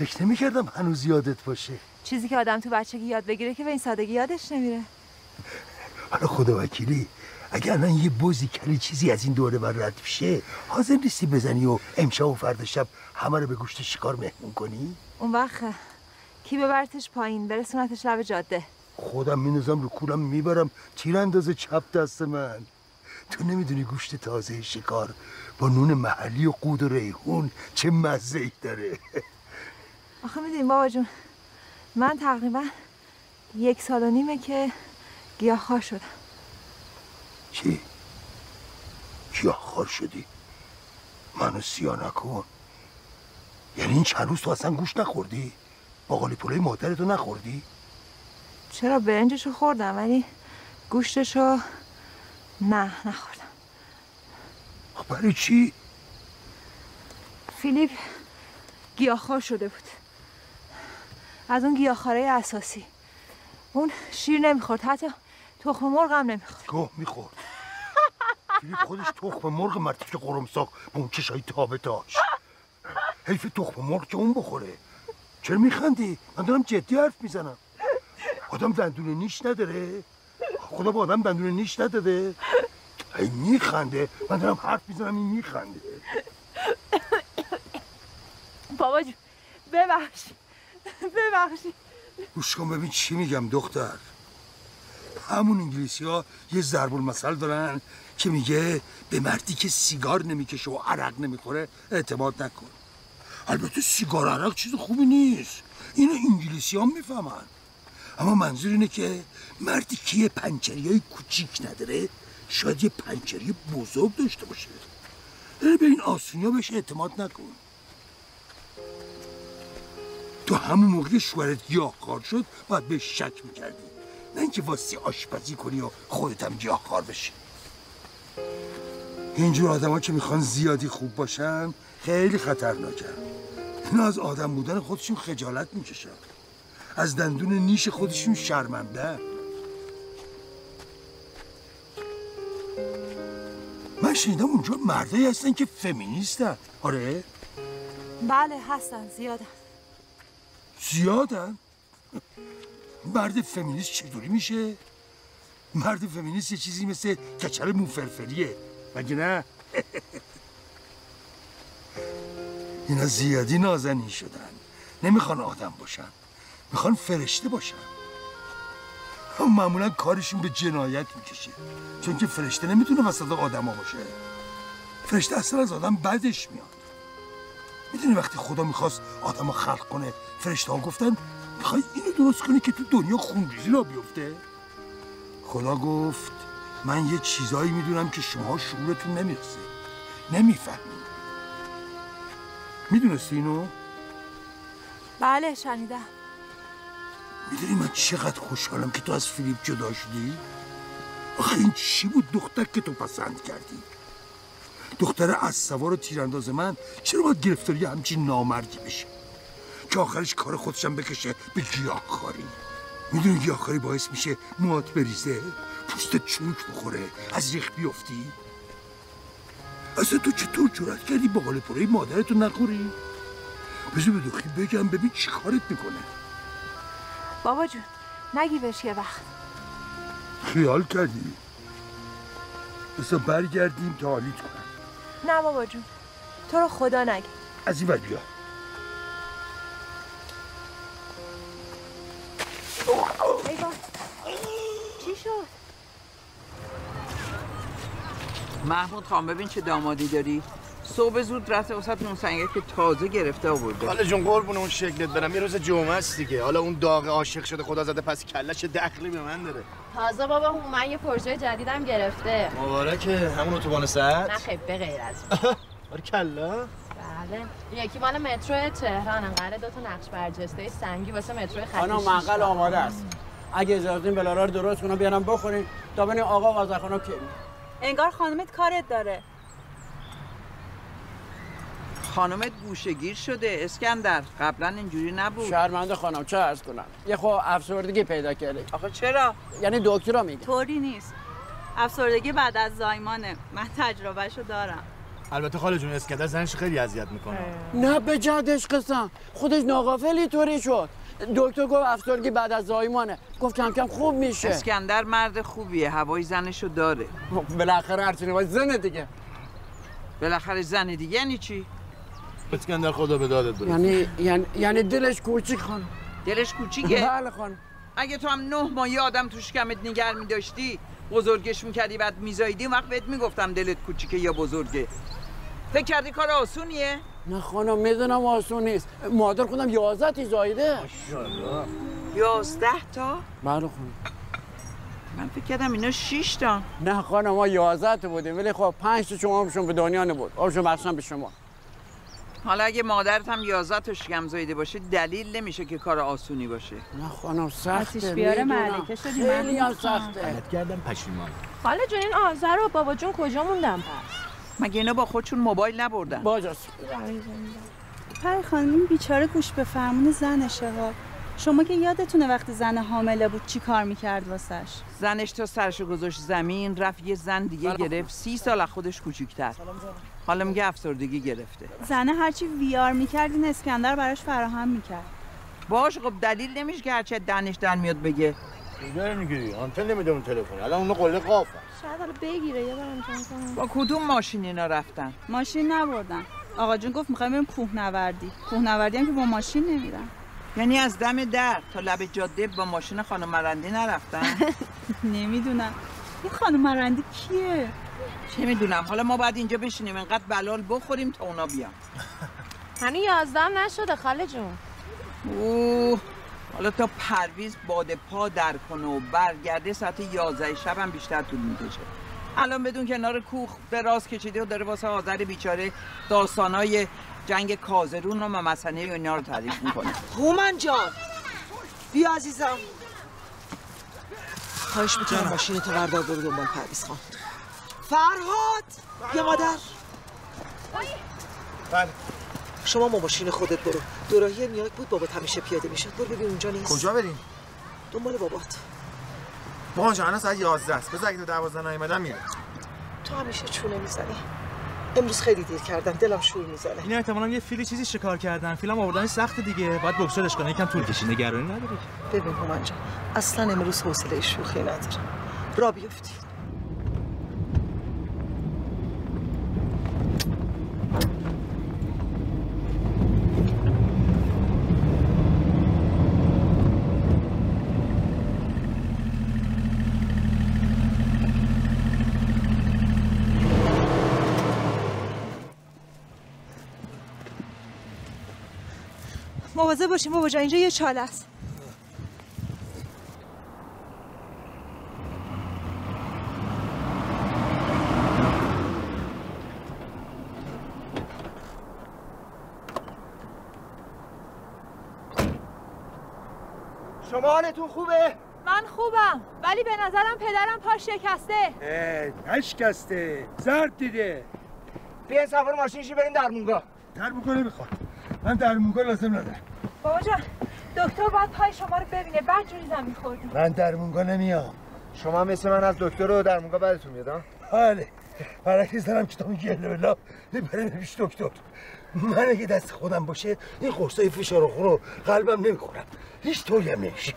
فکر نمی کردم هنوز یادت باشه. چیزی که آدم تو بچگی یاد بگیره که به این سادگی یادش نمیره. حالا خدا وکیلی اگر الان یه بوزی کلی چیزی از این دوره بر رد بشه حاضر نیستی بزنی و امشب و فردا شب همه رو به گوشت شکار مهمون کنی؟ اون وقت کی ببرتش پایین برسونتش لب جاده. خودم مینوزم رو کولم می‌برم تیر اندازه چپ دست من. تو نمی‌دونی گوشت تازه شکار با نون محلی و قود و ریحون چه مزه ای داره. آخه می‌دونی بابا جون من تقریبا یک سال و نیمه که گیاهخوار شدم چی؟ گیاهخوار شدی؟ منو سیا نکن یعنی این چند روز تو اصلا گوش نخوردی؟ باقالی پلوی مادرتو نخوردی؟ چرا برنجشو خوردم ولی گوشتشو نه نخوردم برای چی؟ فیلیپ گیاهخوار شده بود از اون گیاهخواره اساسی. اون شیر نمی‌خورد حتی تخم مرغ هم نمی‌خورد. گوه می‌خورد. فیلیپ خودش تخم مرغ مرتیک قرمساق با اون چشای تابه داشت. حیف تخم مرغ که اون بخوره. چرا میخندی؟ من دارم جدی حرف می‌زنم. آدم دندون نیش نداره. خدا با آدم دندون نیش نداده ای میخنده. من دارم حرف می‌زنم این میخنده. بابا جون ببخش. ببخشی گوش کن ببین چی میگم دختر. همون انگلیسی ها یه ضرب المثل دارن که میگه به مردی که سیگار نمی‌کشه و عرق نمی‌خوره اعتماد نکن. البته سیگار عرق چیز خوبی نیست. اینو انگلیسی هم می‌فهمن. اما منظور اینه که مردی که یه پنچری های کوچیک نداره شاید یه پنچری بزرگ داشته باشه. به این آسونی ها بهش اعتماد نکن. تو همون موقع شوهرت گیاهخوار شد باید بهش شک می‌کردی. نه اینکه واسه آشپزی کنی و خودت هم گیاهخوار بشی. اینجور آدم که می‌خوان زیادی خوب باشن خیلی خطرناکن. اینا از آدم بودن خودشون خجالت می‌کشن. از دندون نیش خودشون شرمنده. من شنیدم اونجا مردایی هستن که فمینیستن. آره؟ بله هستن زیادن زیادن. مرد فمینیست چطوری میشه؟ مرد فمینیست یه چیزی مثل کچل موفرفریه مگه نه؟ اینا زیادی نازنین شدن. نمی‌خوان آدم باشن. می‌خوان فرشته باشن. اما معمولا کارشون به جنایت می‌کشه. چون که فرشته نمی‌تونه وسط آدما باشه. فرشته اصلا از آدم بدش میاد. می‌دونی وقتی خدا می‌خواست آدم رو خلق کنه فرشته ها گفتن می‌خوای اینو درست کنی که تو دنیا خونریزی را بیفته خدا گفت من یه چیزایی می‌دونم که شما شعورتون نمی‌رسه نمی‌فهمید می‌دونستی اینو؟ بله شنیدم می‌دونی من چقدر خوشحالم که تو از فیلیپ جدا شدی؟ آخه این چی بود دختر که تو پسند کردی؟ دختر از سوار و تیرانداز من چرا باید گرفتاری همچین نامردی بشه؟ که آخرش کار خودشم بکشه به گیاهخواری می‌دونی گیاهخواری باعث میشه موات بریزه پوستت چروک بخوره از ریخ بیفتی؟ اصلا تو چطور جرات کردی با پروی مادرتو نخوری؟ بذار به دوخی بگم ببین چی کارت می‌کنه. بابا جون نگی بهش یه وقت. خیال کردی؟ بسا برگردیم تا حالیت کنم. نه بابا جون. تو رو خدا نگی از این ور بیا. چی شد؟ محمود خان ببین چه دامادی داری. صبح زود رفته وسط نونسنگه که تازه گرفته آورده. حالا جون قربون اون شکلت برم. یه روز جمعه است دیگه. حالا اون داغ عاشق شده خدا زده پس کلش دخلی به من داره. تازه بابا هومن یه پروژه جدیدم گرفته. مبارکه. همون اتوبان سعد نه به غیر از. آره کلا؟ بله. یکی مال مترو تهران قراره دو تا نقش برجسته سنگی واسه مترو خط خانم منقل. آماده است. اگه اجازه بدین بلارا رو درست کنم بیارم بخورین تا ببینیم آقا قاضرخانم کی؟ انگار خانمت کارت داره. خانمت گوشگیر شده. اسکندر قبلا اینجوری نبود. شرمنده خانم چه عرض کنم؟ یه خب افسردگی پیدا کرده آخه چرا؟ یعنی دکترا میگه. طوری نیست. افسردگی بعد از زایمانه. من تجربهشو دارم. البته خاله جون اسکندر زنش خیلی اذیت می‌کنه. نه به جدش قسم خودش ناغافلی طوری شد. دکتر گفت افسردگی بعد از زایمانه. گفت کم کم خوب میشه. اسکندر مرد خوبیه هوای زنشو داره. بالاخره هرچی زنه دیگه. بالاخره زن دیگه یعنی چی؟ اسکندر خدا به دادت برسه. یعنی یعنی یعنی دلش کوچیک خانم. دلش کوچیکه؟ بله خانم. اگه تو هم نه ماه یه آدم تو شکمت نگر میداشتی بزرگش می‌کردی بعد میزایدی اون وقت بهت می‌گفتم دلت کوچیکه یا بزرگه. فکر کردی کار آسونیه؟ نه خانم می‌دونم آسون نیست. مادر خودم یازده تی زایده یازده تا؟ بله خانم. من فکر کردم اینا شیش تا. نه خانم ما یازده تا بودیم ولی خب پنج تا شما همشون به دنیا نبود. همشون بخشن به شما. حالا اگه مادرت هم یازده تا شکم زایده باشه دلیل نمیشه که کار آسونی باشه. نه خانم سخته. آتیش بیاره. معرکه شدی خیلی هم. سخته. کردم پشیمان خاله جون این آذر و بابا جون کجا موندن؟ پس مگه اینا با خودشون موبایل نبردن؟ باجاست. پر خانم این بیچاره گوش به فرمون زنشه ها شما که یادتونه وقتی زن حامله بود چی کار می‌کرد واسش؟ زنش تا سرشو گذاشت زمین رفت یه زن دیگه گرفت. سی سال از خودش کوچیک‌تر. حالا میگه افسردگی گرفته. زنه هرچی ویار می‌کرد این اسکندر براش فراهم می‌کرد. باش خب دلیل نمیشه که هرچه دهنش در میاد بگه. کجا می‌گیری آنتن نمیده اون تلفن. الان اون قله قاف شاید حالا بگیره یه بار کنم. با کدوم ماشین اینا رفتن؟ ماشین نبردن. آقا جون گفت می‌خوایم بریم کوهنوردی. کوهنوردی هم که با ماشین نمیرن. یعنی از دم در تا لب جاده با ماشین خانم مرندی نرفتن؟ نمی‌دونم. این خانم مرندی کیه؟ چه می‌دونم حالا ما باید اینجا بشینیم انقدر بلال بخوریم تا اونا بیان. هنو یازدهم نشده خاله جون. اوه. حالا تا پرویز باد پا در کنه و برگرده ساعت 11 شب هم بیشتر طول می‌کشه. الان بدون کنار کوخ دراز کشیده و داره واسه آذر بیچاره داستانای جنگ کازرون و مسنه و اینا رو تعریف می‌کنه. هومن جان بیا عزیزم. خواهش می‌کنم ماشین تو بردار برو دنبال پرویز خان. فرهاد! بیا مادر! بله. شما با ماشین خودت برو. دوراهی نیاک بود بابات همیشه پیاده می‌شد. برو ببین اونجا نیست. کجا بریم؟ دنبال بابات. مامان جان ساعت 11 است. بذار اگه تو 12 نیومدم میره تو همیشه چونه می‌زنی. امروز خیلی دیر کردم. دلم شور می‌زنه. اینا احتمالاً یه فیلی چیزی شکار کردن. فیلم آوردن سخت دیگه. باید بکسورش کنه. یکم طول کشید. نگرانی نداری. ببین هومن جان اصلا امروز حوصله شوخی ندارم. را بیفتی. مواظب باشیم بابا جان اینجا یه چاله است. شما حالتون خوبه؟ من خوبم ولی به نظرم پدرم پا شکسته. نشکسته زرد دیده. بیاین سوار ماشینشی بریم درمونگاه درمونگاه نمی‌خواد. من درمونگاه لازم ندارم. بابا جان دکتر باید پای شما رو ببینه بعد جوری زمین خوردیم من درمونگاه نمیام. شما مثل من از دکتر رو در موقع بعدتون میاد ها؟ بله. برعکس دارم که تو میگی الا بلا ببرم پیش دکتر. من اگه دست خودم باشه این قرصای فشار خون رو قلبم نمی‌خورم. هیچ طوری هم نمیشه.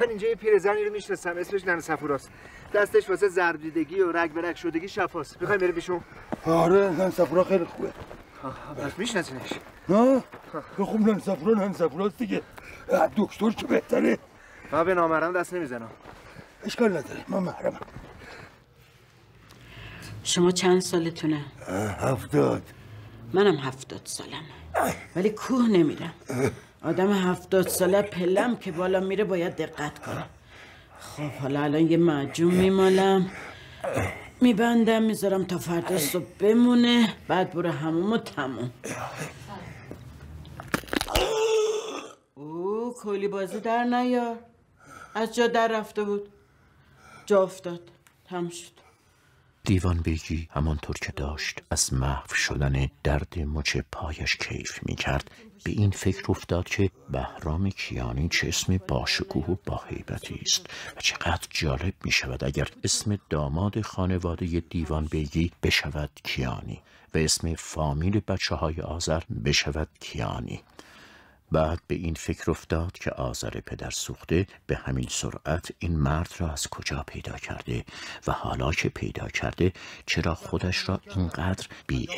من اینجا یه پیرزنی رو می‌شناسم اسمش نن صفوراست. دستش واسه ضرب دیدگی و رگ به رگ شدگی شفاست. می‌خوای بریم پیشون آره نن سفرا خیلی خوبه. پس میشناسینش نه؟ خب خوب نن سفرا نن سفراست دیگه. دکتر که بهتره. من به نامرم دست نمی‌زنم. اشکال نداره. من محرمم. شما چند سالتونه؟ هفتاد. منم هفتاد سالم. ولی کوه نمیرم. آدم هفتاد ساله پلم که بالا میره باید دقت کنم. خب حالا الان یه معجون میمالم. میبندم می‌ذارم تا فردا صبح بمونه. بعد برو هموم و تموم. او کلی بازی در نیار. از جا در رفته بود. جا افتاد. تموم شد. دیوان بیگی همانطور که داشت از محو شدن درد مچ پایش کیف می کرد به این فکر افتاد که بهرام کیانی چه اسم باشکوه و با هیبتی است و چقدر جالب می شود اگر اسم داماد خانواده دیوان بیگی بشود کیانی و اسم فامیل بچه های آذر بشود کیانی. بعد به این فکر افتاد که آذر پدر سوخته به همین سرعت این مرد را از کجا پیدا کرده و حالا که پیدا کرده چرا خودش را اینقدر بی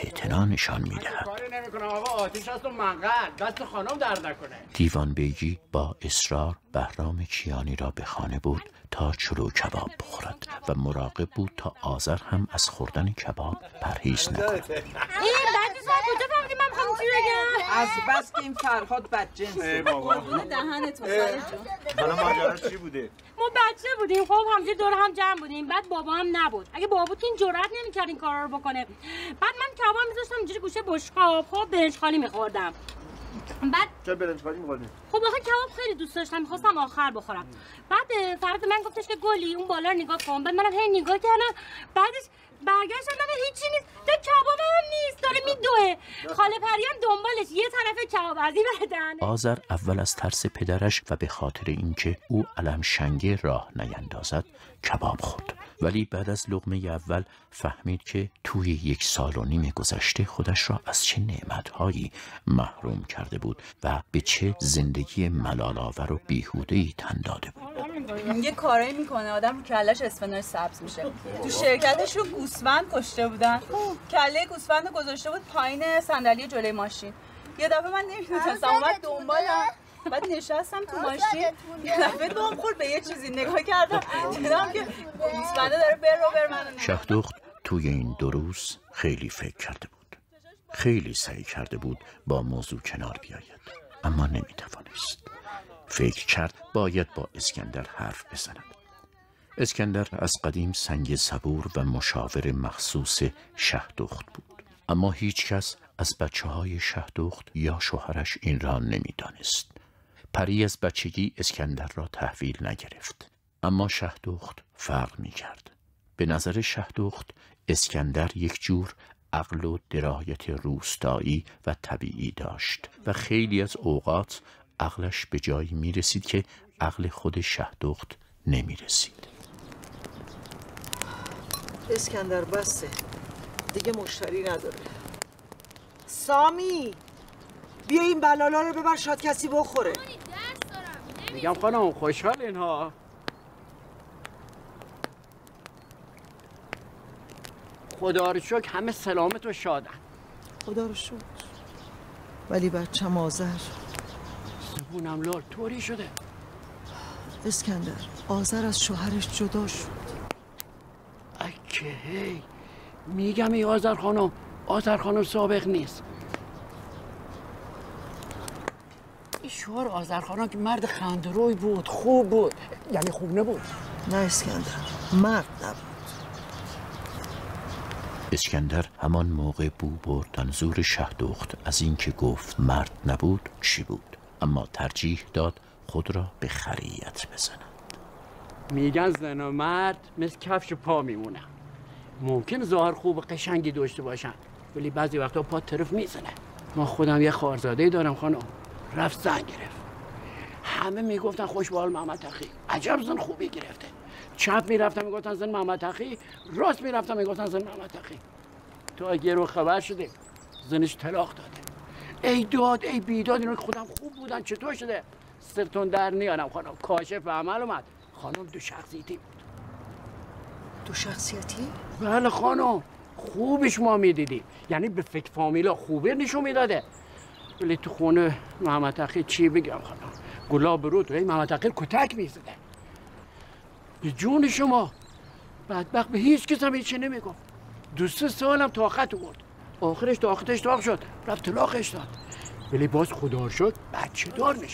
نشان می دهد. کاری نمی‌کنم آقا آتیش هست و منقل دست خانم درد نکنه. دیوان بیگی با اصرار بهرام کیانی را به خانه برد تا چلو کباب بخورد و مراقب بود تا آذر هم از خوردن کباب پرهیز نکند. این بعد کجا فهمیدی من می‌خوام چی بگم؟ از بس که این فرهاد بدجنسه دهنتون حالا ماجراش چی بوده؟ ما بچه بودیم خب همجوری دور هم جمع بودیم. بعد بابا هم نبود. اگه بابا بود که این جرئت نمی‌کرد این کارا رو بکنه. بعد من کباب میذاشتم اینجوری گوشه بشقاب. خب برنج خالی میخوردم. بعد چرا برنج خالی می‌خوردی؟ خب آخه کباب خیلی دوست داشتم. می‌خواستم آخر بخورم. بعد فرد من گفتش که گلی اون بالا رو نگاه کن. بعد منم هی نگاه کردم. بعدش برگشتم دیدم هیچی نیست. ده کباب هم نیست داره میدوه. خاله پری هم دنبالش. یه طرف کباب از این ور دهنه آذر اول از ترس پدرش و به خاطر اینکه او علم شنگه راه نیندازد کباب خورد. ولی بعد از لغمه اول فهمید که توی یک سال و نیم گذشته خودش را از چه نعمتهایی محروم کرده بود و به چه زندگی ملالآور و بیهوده‌ای تن داده بود. یه کارایی می‌کنه آدم رو کلش اسفناج سبز میشه. تو شرکتش رو گوسفند کشته بودن. کله گوسفند رو گذاشته بود پایین صندلی جلوی ماشین. یه دفعه من نمی‌دونستم اومد دنبالم بعد نشستم تو ماشین. یه دفعه دام خورد به یه چیزی نگاه کردم. دیدم که گوسفنده داره بر رو بر منو نگاه شهدخت توی این دو روز خیلی فکر کرده بود. خیلی سعی کرده بود با موضوع کنار بیاید. اما نمی توانست فکر کرد باید با اسکندر حرف بزند. اسکندر از قدیم سنگ صبور و مشاور مخصوص شهدخت بود اما هیچ کس از بچه های شهدخت یا شوهرش این را نمی‌دانست. پری از بچگی اسکندر را تحویل نگرفت اما شهدخت فرق می کرد. به نظر شهدخت اسکندر یک جور عقل و درایت روستایی و طبیعی داشت و خیلی از اوقات عقلش به جایی می رسید که عقل خود شهدخت نمی رسید. اسکندر بسته دیگه مشتری نداره. سامی بیا این بلالا رو ببر شاد کسی بخوره. میگم خانم خوشحال اینها. خدا رو شکر همه سلامت و شادن. خدا رو شکر. ولی بچه آذر. زبونم لال طوری شده. اسکندر آذر از شوهرش جدا شد. اکه هی. میگم ای آذر خانم آذر خانم سابق نیست. این شوهر آذر خانم که مرد خندروی بود خوب بود. یعنی خوب نبود. نه اسکندر مرد نبود. اسکندر همان موقع بو برد منظور شهدخت از اینکه گفت مرد نبود چی بود؟ اما ترجیح داد خود را به خریت بزند. میگن زن و مرد مثل کفش پا میمونن. ممکن ظاهر خوب و قشنگی داشته باشن ولی بعضی وقتا پا طرف می‌زنه. ما خودم یه خارزاده دارم خانم. رفت زن گرفت. همه می‌گفتن خوشبال محمد تقی. عجب زن خوبی گرفته. چپ می‌رفتم می‌گفتن زن محمد تقی راست می‌رفتم می‌گفتن زن محمد تقی. تا گرو خبر شده زنش طلاق داده. ای داد ای بیداد اینا خودم خوب بودن. چطور شده؟ سرتون در نیارم خانم. کاشف عمل اومد. خانم دو شخصیتی بود. دو شخصیتی؟ بله خانم. خوبش ما می‌دیدیم. یعنی به فکر فامیلا خوبه نشون می‌داده. ولی تو خونه محمد تقی چی بگم خانم؟ گلاب رود ای محمد تقی کتک می‌زده. به جون شما. بدبخت به هیچ کس هم هیچی نمی‌گفت. دو سه سالم طاقت برد آخرش طاقتش داغ شد. رفت طلاقش داد. ولی باز خدا شد بچه دار بودم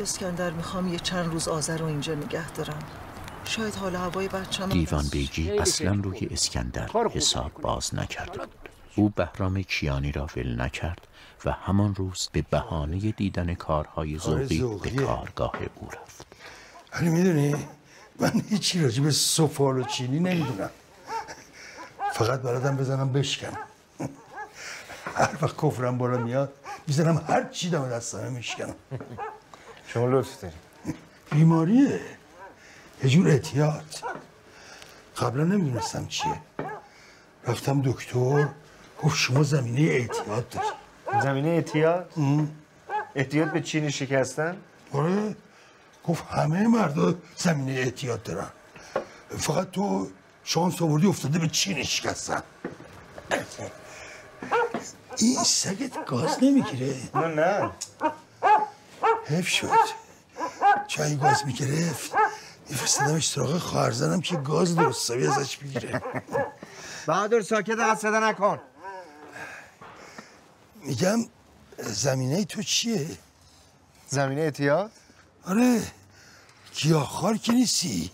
اسکندر می‌خوام یه چند روز آذر رو اینجا نگه دارم. شاید حال هوای بچم دیوان بیگی اصلا روی اسکندر حساب باز نکرده بود. او بهرام کیانی را ول نکرد و همان روز به بهانه دیدن کارهای ذوقی به کارگاه او رفت. ولی می‌دونی من هیچی راجع به سفال و چینی نمی‌دونم. فقط بلدم بزنم بشکنم هر وقت کفرم بالا میاد می‌زنم هر چی دم دستمه میشکنم. شما لطف داری بیماریه. یه جور احتیاط. قبلا نمی‌دونستم چیه. رفتم دکتر. گفت شما زمینه احتیاط داری. زمینه احتیاط؟ احتیاط به چینی شکستن؟ آره. گفت همه مردا زمینه احتیاط دارن. فقط تو شانس آوردی افتاده به چین شکستن این سگت گاز نمی‌گیره. نه نه. حیف شد. چای گاز می‌گرفت. میفرستدمش سراغ خواهرزنم که گاز درستاوی ازش بگیره. بهادر ساکت از صدا نکن. میگم زمینه تو چیه؟ زمینه احتیاط؟ آره. گیاهخوار که نیستی.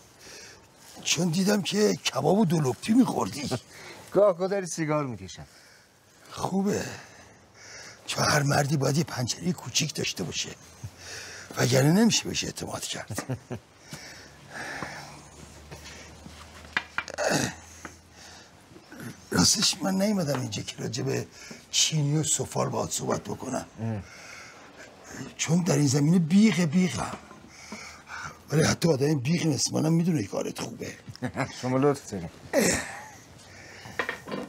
چون دیدم که کباب و دلوپی میخوردی. گاه گاه داری سیگار می‌کشم. خوبه. چون هر مردی باید یه پنجره کوچیک داشته باشه. وگرنه نمیشه بهش اعتماد کرد. راستش من نیومدم اینجا که راجع به چینی و سفال باید صحبت بکنم. چون در این زمینه بیغ بیغم ولی حتی آدم بیغ مثل منم می‌دونه کارت خوبه. شما لطف داری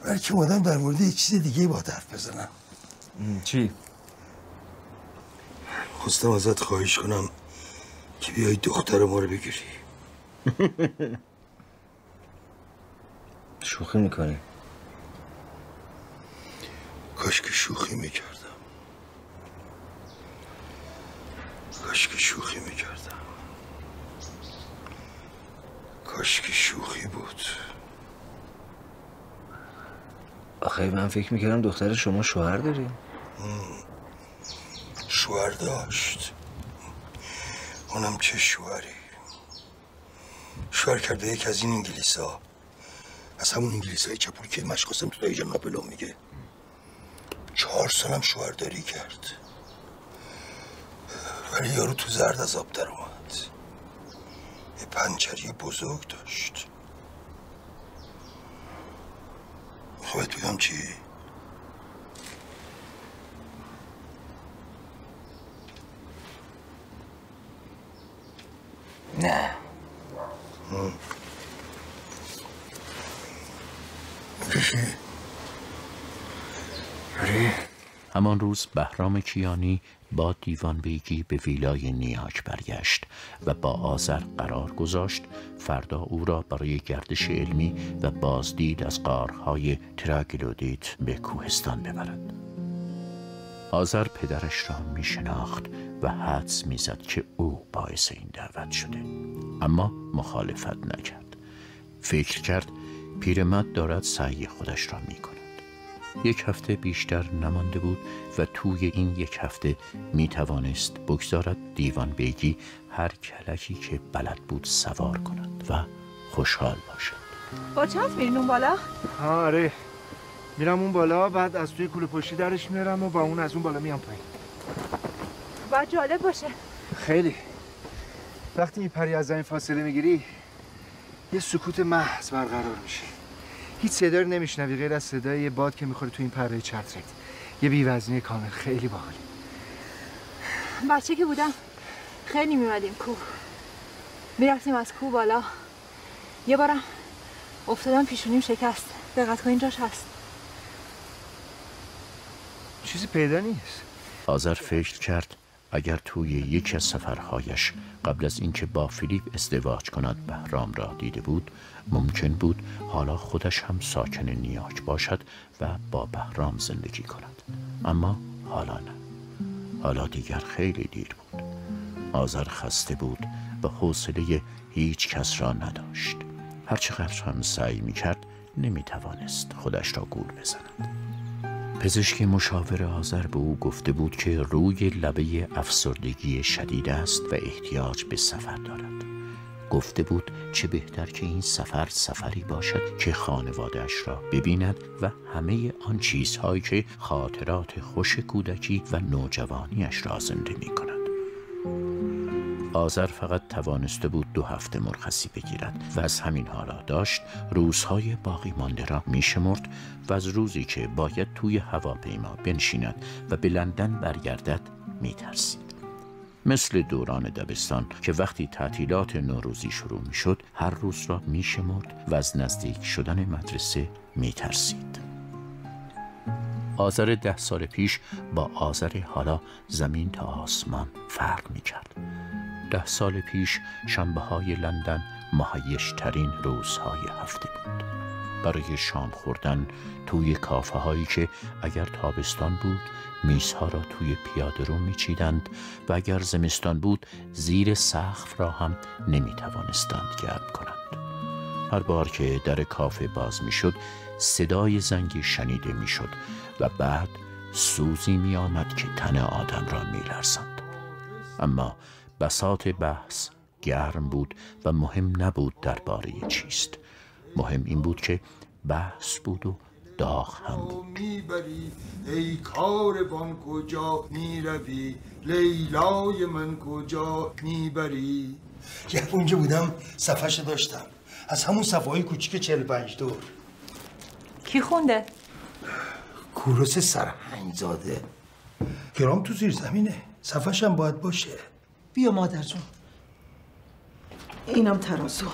ولی که اومدم در مورد یه چیز دیگه با حرف بزنم. چی؟ خواستم ازت خواهش کنم که بیای دختر ما رو بگیری. شوخی می‌کنی؟ کاش که شوخی می‌کردم. کاش که شوخی می‌کردم. کاش که شوخی بود. آخه من فکر می‌کردم دختر شما شوهر داری. شوهر داشت. اونم چه شوهری؟ شوهر کرده یک از این انگلیس ها از همون انگلیس های چپولی که مشق قاسم تو دایی ناپلو میگه. چهار سالم شوهرداری کرد. ولی یارو تو زرد از آب در اومد. یه پنجری بزرگ داشت. می‌خوای بگم چی؟ نه همان روز بهرام کیانی با دیوان بیگی به ویلای نیاک برگشت و با آذر قرار گذاشت فردا او را برای گردش علمی و بازدید از قارهای تراگلودیت به کوهستان ببرد. آذر پدرش را می شناخت و حدس می زد که او باعث این دعوت شده. اما مخالفت نکرد. فکر کرد پیرمرد دارد سعی خودش را می کند یک هفته بیشتر نمانده بود و توی این یک هفته می توانست بگذارد دیوان بیگی هر کلکی که بلد بود سوار کند و خوشحال باشد. با چند میرین اون بالا؟ آره. میرم اون بالا بعد از توی کوله پشتی درش میارم و با اون از اون بالا میام پایین. باید جالب باشه. خیلی. وقتی میپری از زمین فاصله می‌گیری یه سکوت محض برقرار میشه. هیچ صدایی نمیشنوی غیر از صدای یه باد که می‌خوره تو این پره چترت. یه بیوزنی کامل خیلی باحال بچه که بودم خیلی میمدیم کوه. می‌رفتیم از کوه بالا. یه بارم افتادم پیشونیم شکست. دقت کن اینجاش هست. چیزی پیدا نیست. آذر فکر کرد اگر توی یکی از سفرهایش قبل از اینکه با فیلیپ ازدواج کند بهرام را دیده بود ممکن بود حالا خودش هم ساکن نیاک باشد و با بهرام زندگی کند. اما حالا نه. حالا دیگر خیلی دیر بود. آذر خسته بود و حوصله هیچ کس را نداشت. هرچقدر هم سعی می کرد نمی توانست خودش را گول بزند. پزشک مشاور آذر به او گفته بود که روی لبه افسردگی شدید است و احتیاج به سفر دارد. گفته بود چه بهتر که این سفر سفری باشد که خانوادهش را ببیند و همه آن چیزهایی که خاطرات خوش کودکی و نوجوانیش را زنده می کند آذر فقط توانسته بود دو هفته مرخصی بگیرد و از همین حالا داشت روزهای باقی مانده را می شمرد و از روزی که باید توی هواپیما بنشیند و به لندن برگردد می ترسید. مثل دوران دبستان که وقتی تعطیلات نوروزی شروع می شد هر روز را می شمرد و از نزدیک شدن مدرسه می ترسید. آذر ده سال پیش با آذر حالا زمین تا آسمان فرق می کرد. ده سال پیش شنبه های لندن مهیش ترین روزهای هفته بود برای شام خوردن توی کافه هایی که اگر تابستان بود میزها را توی پیاده رو میچیدند و اگر زمستان بود زیر سقف را هم نمی توانستند گرم کنند هر بار که در کافه باز می‌شد صدای زنگی شنیده می‌شد و بعد سوزی می آمد که تن آدم را می لرزند. اما بساط بحث گرم بود و مهم نبود درباره چیست. مهم این بود که بحث بود و داغ هم بود. می‌بری ای کاروان کجا می‌روی؟ لیلای من کجا می‌بری؟ یه اونجا بودم صفحش داشتم. از همون صفحه های کوچیک 45 دور. کی خونده؟ کوروس سرهنگ زاده گرام تو زیر زمینه. صفحش هم باید باشه. بیا مادر جون اینم ترازو.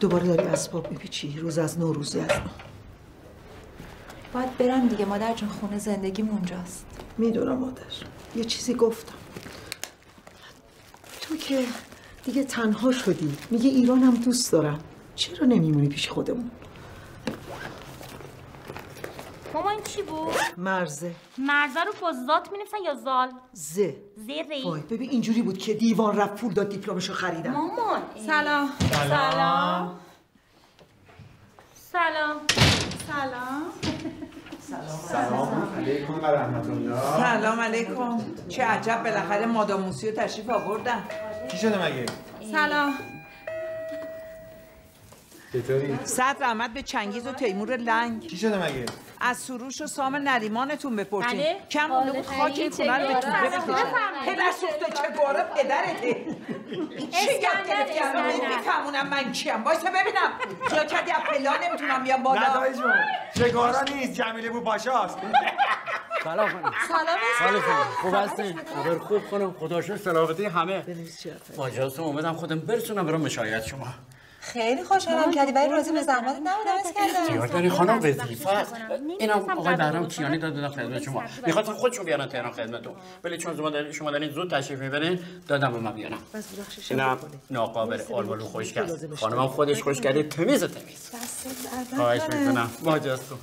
دوباره داری اسباب میپیچی. روز از نوروزی از نو. باید برم دیگه. مادر جون خونه زندگیم اونجاست می‌دونم مادر. یه چیزی گفتم. تو که دیگه تنها شدی. میگه ایرانم دوست دارم. چرا نمیمونی پیش خودمون؟ ماما این چی بود؟ مرزه. مرزه رو با ذات می یا زال؟ زه. زیری وای ببین اینجوری بود که دیوان رفت پول داد دیپلمشو خریدم مامان. سلام. سلام. سلام. سلام. سلام علیکم و رحمت الله سلام علیکم. چه عجب بالاخره مادام موسیو تشریف آوردن. کی شده مگه؟ سلام. چطوری؟ صد رحمت به چنگیز و تیمور لنگ. کی شده مگه؟ از سروش و سام نریمانتون بپرسین. بله. کم مونده بود خاک خونه رو به توبه چگونه؟ بکشن. پدر سوخته چه باره پدرته؟ چی اسکندر، گرفتی؟ الان. میفهمونم من کیم. وایسا ببینم. جا کردی از پلا نمی‌تونم بیام بالا. ندایی جون چگارا نیست؟ جمیله بو پاشاست سلام خانم. سلام خوب هستین؟ خبر خوب خانم. خدا شکر سلامتی همه. ماجراستون اومدم خودم برسونم برام مشایعت شما. خیلی خوشحالم کردی ولی راضی به زحمت نبودم اسکندر. اختیار داری خانم وظیفه است اینم آقای بهرام کیانی داد دادم خدمت شما. می‌خواستم خودشون بیارن تهران خدمتتون ولی چون شما دارین شما دارین زود تشریف می‌برین دادم به من بیارم. اینم ناقابل آلبالو خوش کرد خانمم خودش خوش کرده تمیز تمیز. خواهش می‌کنم. ماجراستون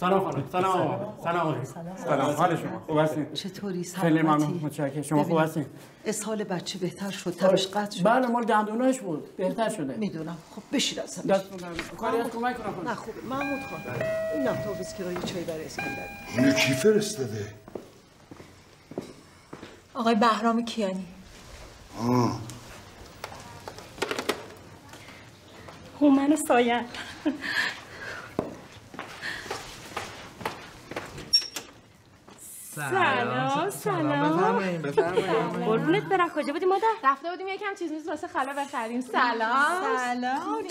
سلام خانم. سلام. سلام. سلام حال شما. خوب هستین؟ چطوری؟ خیلی ممنون. متشکرم. شما خوب هستین؟ اسهال بچه بهتر شد. تبش قطع شد. بله مال دندوناش بود. بهتر شده. می‌دونم. خب دستتون درد نکنه. کاری هست کمک کنم. نه خوبه محمود خان. اینم تو بسکرای چای برای اسکندر. اینو کی فرستاده؟ آقای بهرام کیانی. آه. هومن سایه سلام سلام قربونت برم کجا بودی مادر؟ رفته بودیم یکم چیز میز واسه خاله بخریم. سلام. سلام.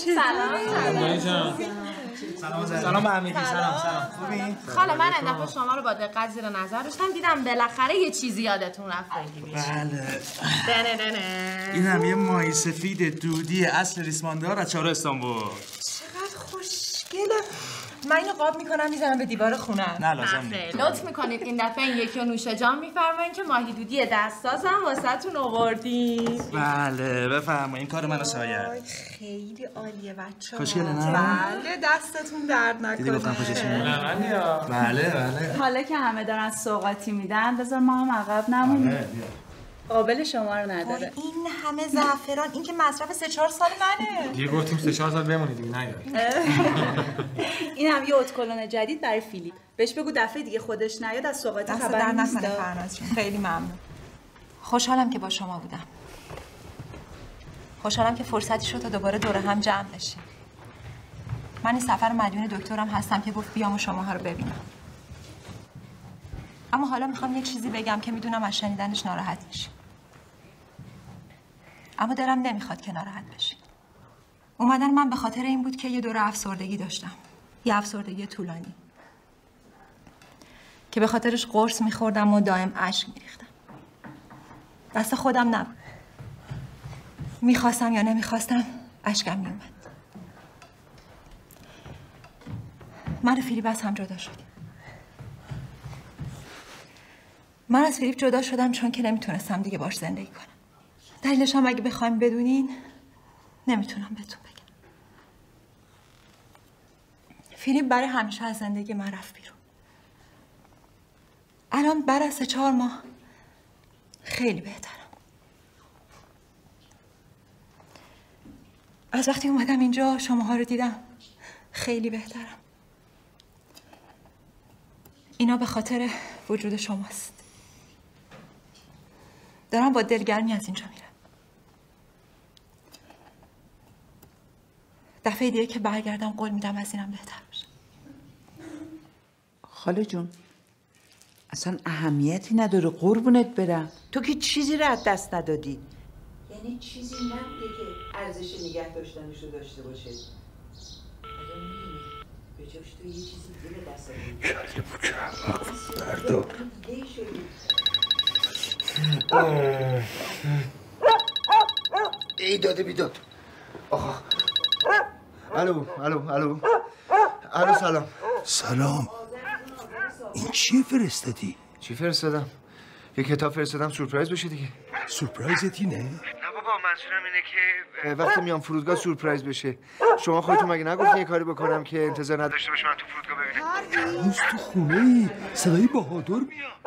سلام. سلام. به همگی سلام سلام. خوبی؟ خاله من این دفعه شما رو با دقت زیر نظر داشتم دیدم بالاخره یه چیزی یادتون رفت. بگیرید بله. دنه دنه. این هم یه ماهی سفید دودی اصل ریسماندار از چهار استانبول. چقدر خوشگله. من اینو قاب می‌کنم می‌زنم به دیوار خونم نه لازم. نیست. لطف می‌کنید. این دفعه این یکی رو نوش جان میفرمایید که ماهی دودی دستازم واسهتون آوردیم. بله بفرمایید این کار من سایه خیلی عالیه بچه خوشگله نه؟ بله دستتون درد نکنه. دیدی گفتم خوششون بله بله. حالا که همه دارن سوقاتی میدن بذار ما هم عقب نمونیم. قابل شما رو نداره. این همه زعفران این که مصرف سه چهار سال منه. دیگه گفتیم سه چهار سال بمونید دیگه نیاد این هم یه اتکلون جدید برای فیلیپ. بهش بگو دفعه دیگه خودش نیاد از سوقاتی دست خبر در نیست. نکنه فرناز جون. خیلی ممنون. خوشحالم که با شما بودم. خوشحالم که فرصتی شد تا دوباره دور هم جمع بشیم. من این سفر مدیون دکترم هستم که گفت بیام و شماها رو ببینم. اما حالا می‌خوام یه چیزی بگم که می‌دونم از شنیدنش ناراحت میشی. اما دلم نمی‌خواد که ناراحت بشی. اومدن من به خاطر این بود که یه دوره افسردگی داشتم. یه افسردگی طولانی. که به خاطرش قرص میخوردم و دائم اشک میریختم. دست خودم نبود. می‌خواستم یا نمی‌خواستم اشکم میومد من و فیلیپ از هم جدا شدیم. من از فیلیپ جدا شدم چون که نمی‌تونستم دیگه باش زندگی کنم. دلیلش هم اگه بخوایم بدونین نمی‌تونم بهتون بگم. فیلیپ برای همیشه از زندگی من رفت بیرون. الان بعد از چهار ماه خیلی بهترم. از وقتی اومدم اینجا شماها رو دیدم خیلی بهترم. اینا به خاطر وجود شماست. دارم با دلگرمی از اینجا میرم. دفعه دیگه که برگردم قول میدم از اینم بهتر بشه. خاله جون اصلا اهمیتی نداره قربونت برم. تو که چیزی رو از دست ندادی. یعنی چیزی نبوده که ارزش نگه داشتنش رو داشته باشه. به جاش تو یه چیزی دیگه دست دیگه شدی. ای داده بیداد. آقا. الو الو الو. الو سلام. سلام. این چیه فرستادی؟ چی فرستادم؟ یه کتاب فرستادم سورپرایز بشه دیگه. سورپرایزتی نه؟ نه بابا منظورم اینه که وقتی میام فرودگاه سورپرایز بشه. شما خودتون مگه نگفتین یه کاری بکنم که انتظار نداشته باشه من تو فرودگاه ببینم. هنوز تو خونه ای صدای بهادر میاد.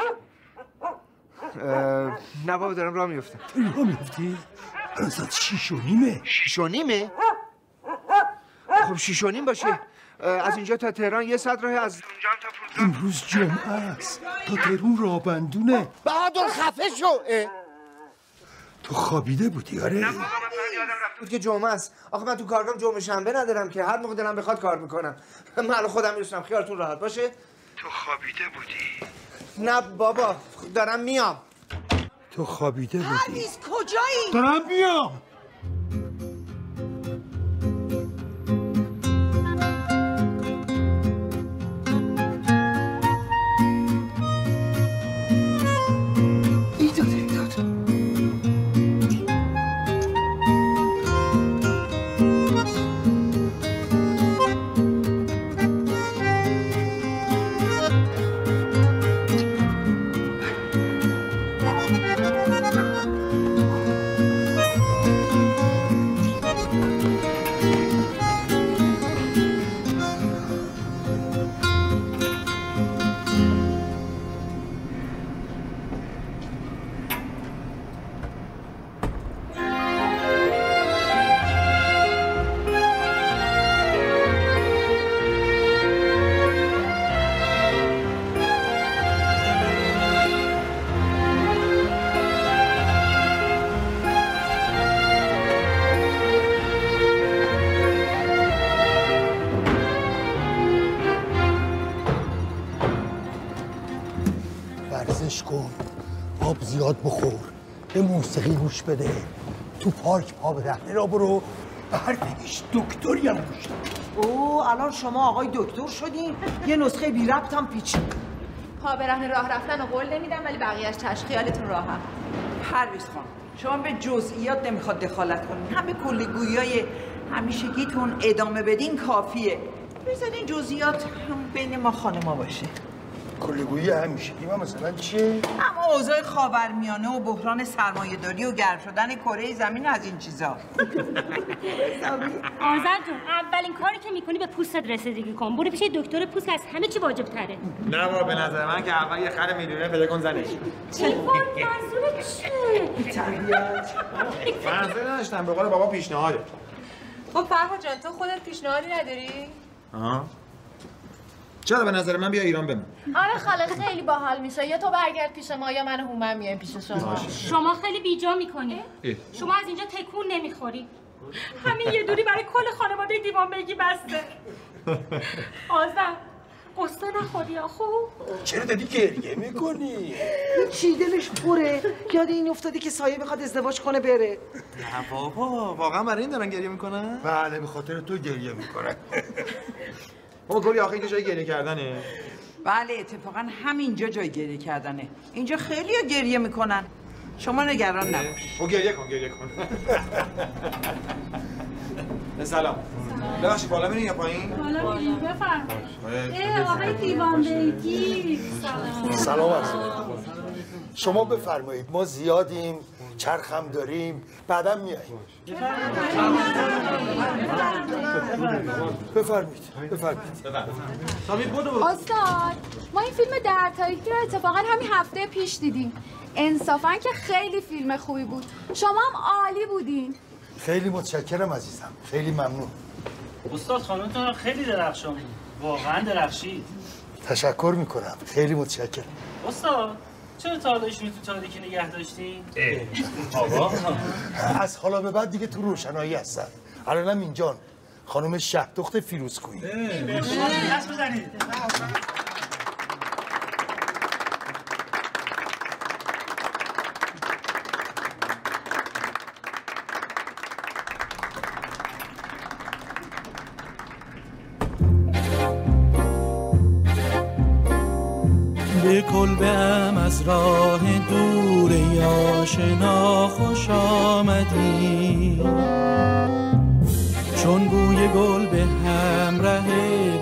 نه بابا دارم راه میفتم راه میفتی؟ الان ساعت شیش و نیمه. شیش و نیمه؟ خب شیش و نیم باشه. از اینجا تا تهران یه ساعت راه از امروز جمعه است. تا تهرون رابندونه بهادر خفه شو. تو خوابیده بودی آره. بود که جمعه است. آخه من تو کارگاه جمعه شنبه ندارم که. هر موقع دلم بخواد کار می‌کنم. من خودم می‌رسم خیالتون راحت باشه. تو خوابیده بودی. نه بابا دارم میام. تو خوابیده بودی. پرویز کجایی؟ دارم میام. موسیقی گوش بده. تو پارک پا به رهنه را برو. به هر دیگش دکتری هم گوش. او الان شما آقای دکتر شدین یه نسخه بی ربط هم پیچید. پا به راه رفتن و قول نمیدم ولی بقیهش چشم خیالتون راحت. پرویز خان شما به جزئیات نمی‌خواد دخالت کنین همه کلی های همیشگیتون ادامه بدین کافیه. بزنین جزئیات هم بین ما خانما باشه. کلگویی همیشه. ما مثلا چیه؟ اما اوضاع خاورمیانه و بحران سرمایه‌داری و گرم شدن کره زمین از این چیزا. آذر جون اولین کاری که می‌کنی به پوستت رسیدگی کن. برو پیش دکتر پوست که از همه چی واجب تره نه بابا به نظر من که اول یه خر میلیونر پیدا کن زنش. چی منظور چیه؟ منظور نداشتم به قول بابا پیشنهاده. خب فرها جان تو خودت پیشنهادی نداری؟ آها چرا به نظر من بیا ایران بمون؟ آره خاله خیلی باحال میشه. یا تو برگرد پیش ما یا من و هومن میایم پیش شما. شما خیلی بیجا می‌کنی. شما از اینجا تکون نمی‌خوری. همین یه دوری برای کل خانواده دیوان بگی بسته. آذر قصه نخوری خوب چرا دادی گریه می‌کنی؟ چی دلش پره؟ یاد این افتادی که سایه بخواد ازدواج کنه بره. نه بابا واقعا برای این دارن گریه می‌کنن؟ بله به خاطر تو گریه می‌کنن. بابا گلی آخه اینجا جای گریه کردنه. بله اتفاقا همینجا جای گریه کردنه. اینجا خیلی گریه می‌کنن. شما نگران نباش. خب گریه کن گریه کن. سلام. ببخشید بالا میرین یا پایین؟ حالا میریم بفرمایید. آقای دیوان بیگی. سلام. سلام. عرض شما بفرمایید ما زیادیم. چرخم داریم بعدا میاییم. بفرمایید بفرمایید. استاد ما این فیلم در تاریخی رو اتفاقا همین هفته پیش دیدیم. انصافا که خیلی فیلم خوبی بود. شما هم عالی بودین. خیلی متشکرم عزیزم. خیلی ممنون. استاد خانمتون خیلی درخشان بود. واقعا درخشید. تشکر می‌کنم. خیلی متشکرم. استاد. چرا تا حالا ایشونو تو تاریکی نگه داشتین؟ آقا از حالا به بعد دیگه تو روشنایی هستن الانم اینجان. خانم شهدخت فیروزکویی دست بزنید. کلبه ام از راه دور یا شنا خوش آمدی. چون بوی گل به همراه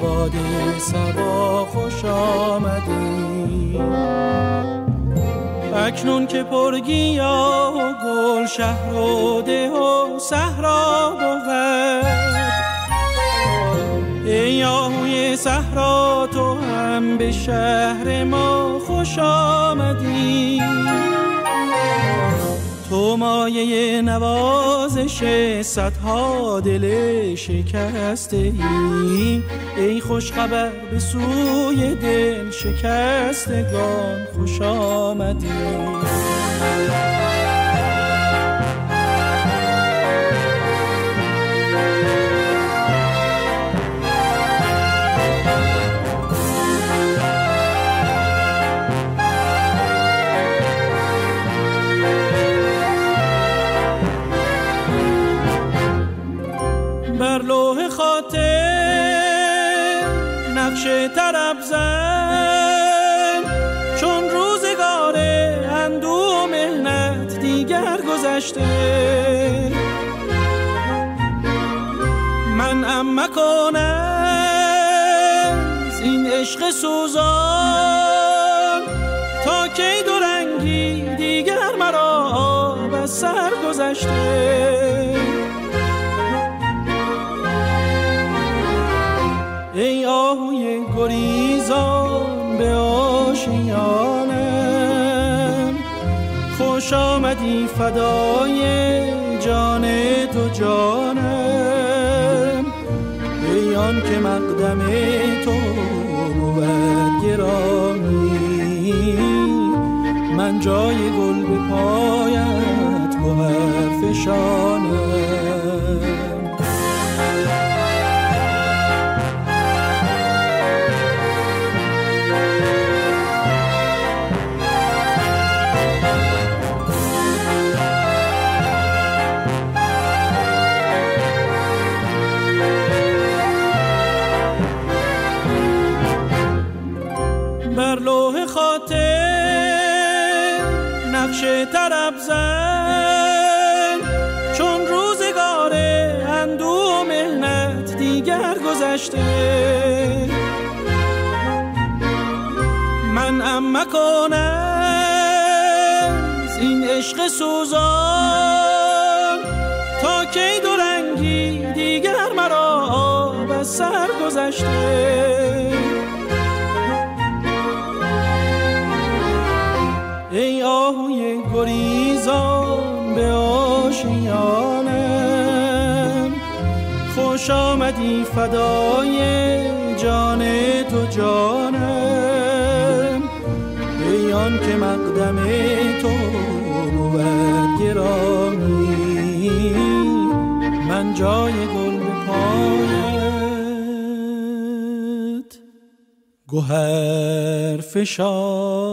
باد سبا خوش آمدی. اکنون که پرگیا و گل شهر و ده و صحرا بود. ای آهوی صحرا تو هم به شهر ما خوش آمدی. تو مایه نوازش صدها دل شکسته ای ای خوش خبر به سوی دل شکستگان خوش آمدی. گذشته. من ام مکنم این عشق سوزان. تا کی دو رنگی دیگر مرا آب از سر گذشته. ای آهوی گریزان به آشیانم خوش آمدی فدای جان تو جانم. ای آن که مقدم تو بود گرامی. من جای گل به پایت گوهر فشانم من ام مکنم این عشق سوزان. تا کی دو رنگی دیگر مرا آب از سر گذشته. ای آهوی گریزان خوش آمدی فدای جان تو جانم. ای آن که مقدم تو بود گرامی. من جای گل پایت. گوهر فشانم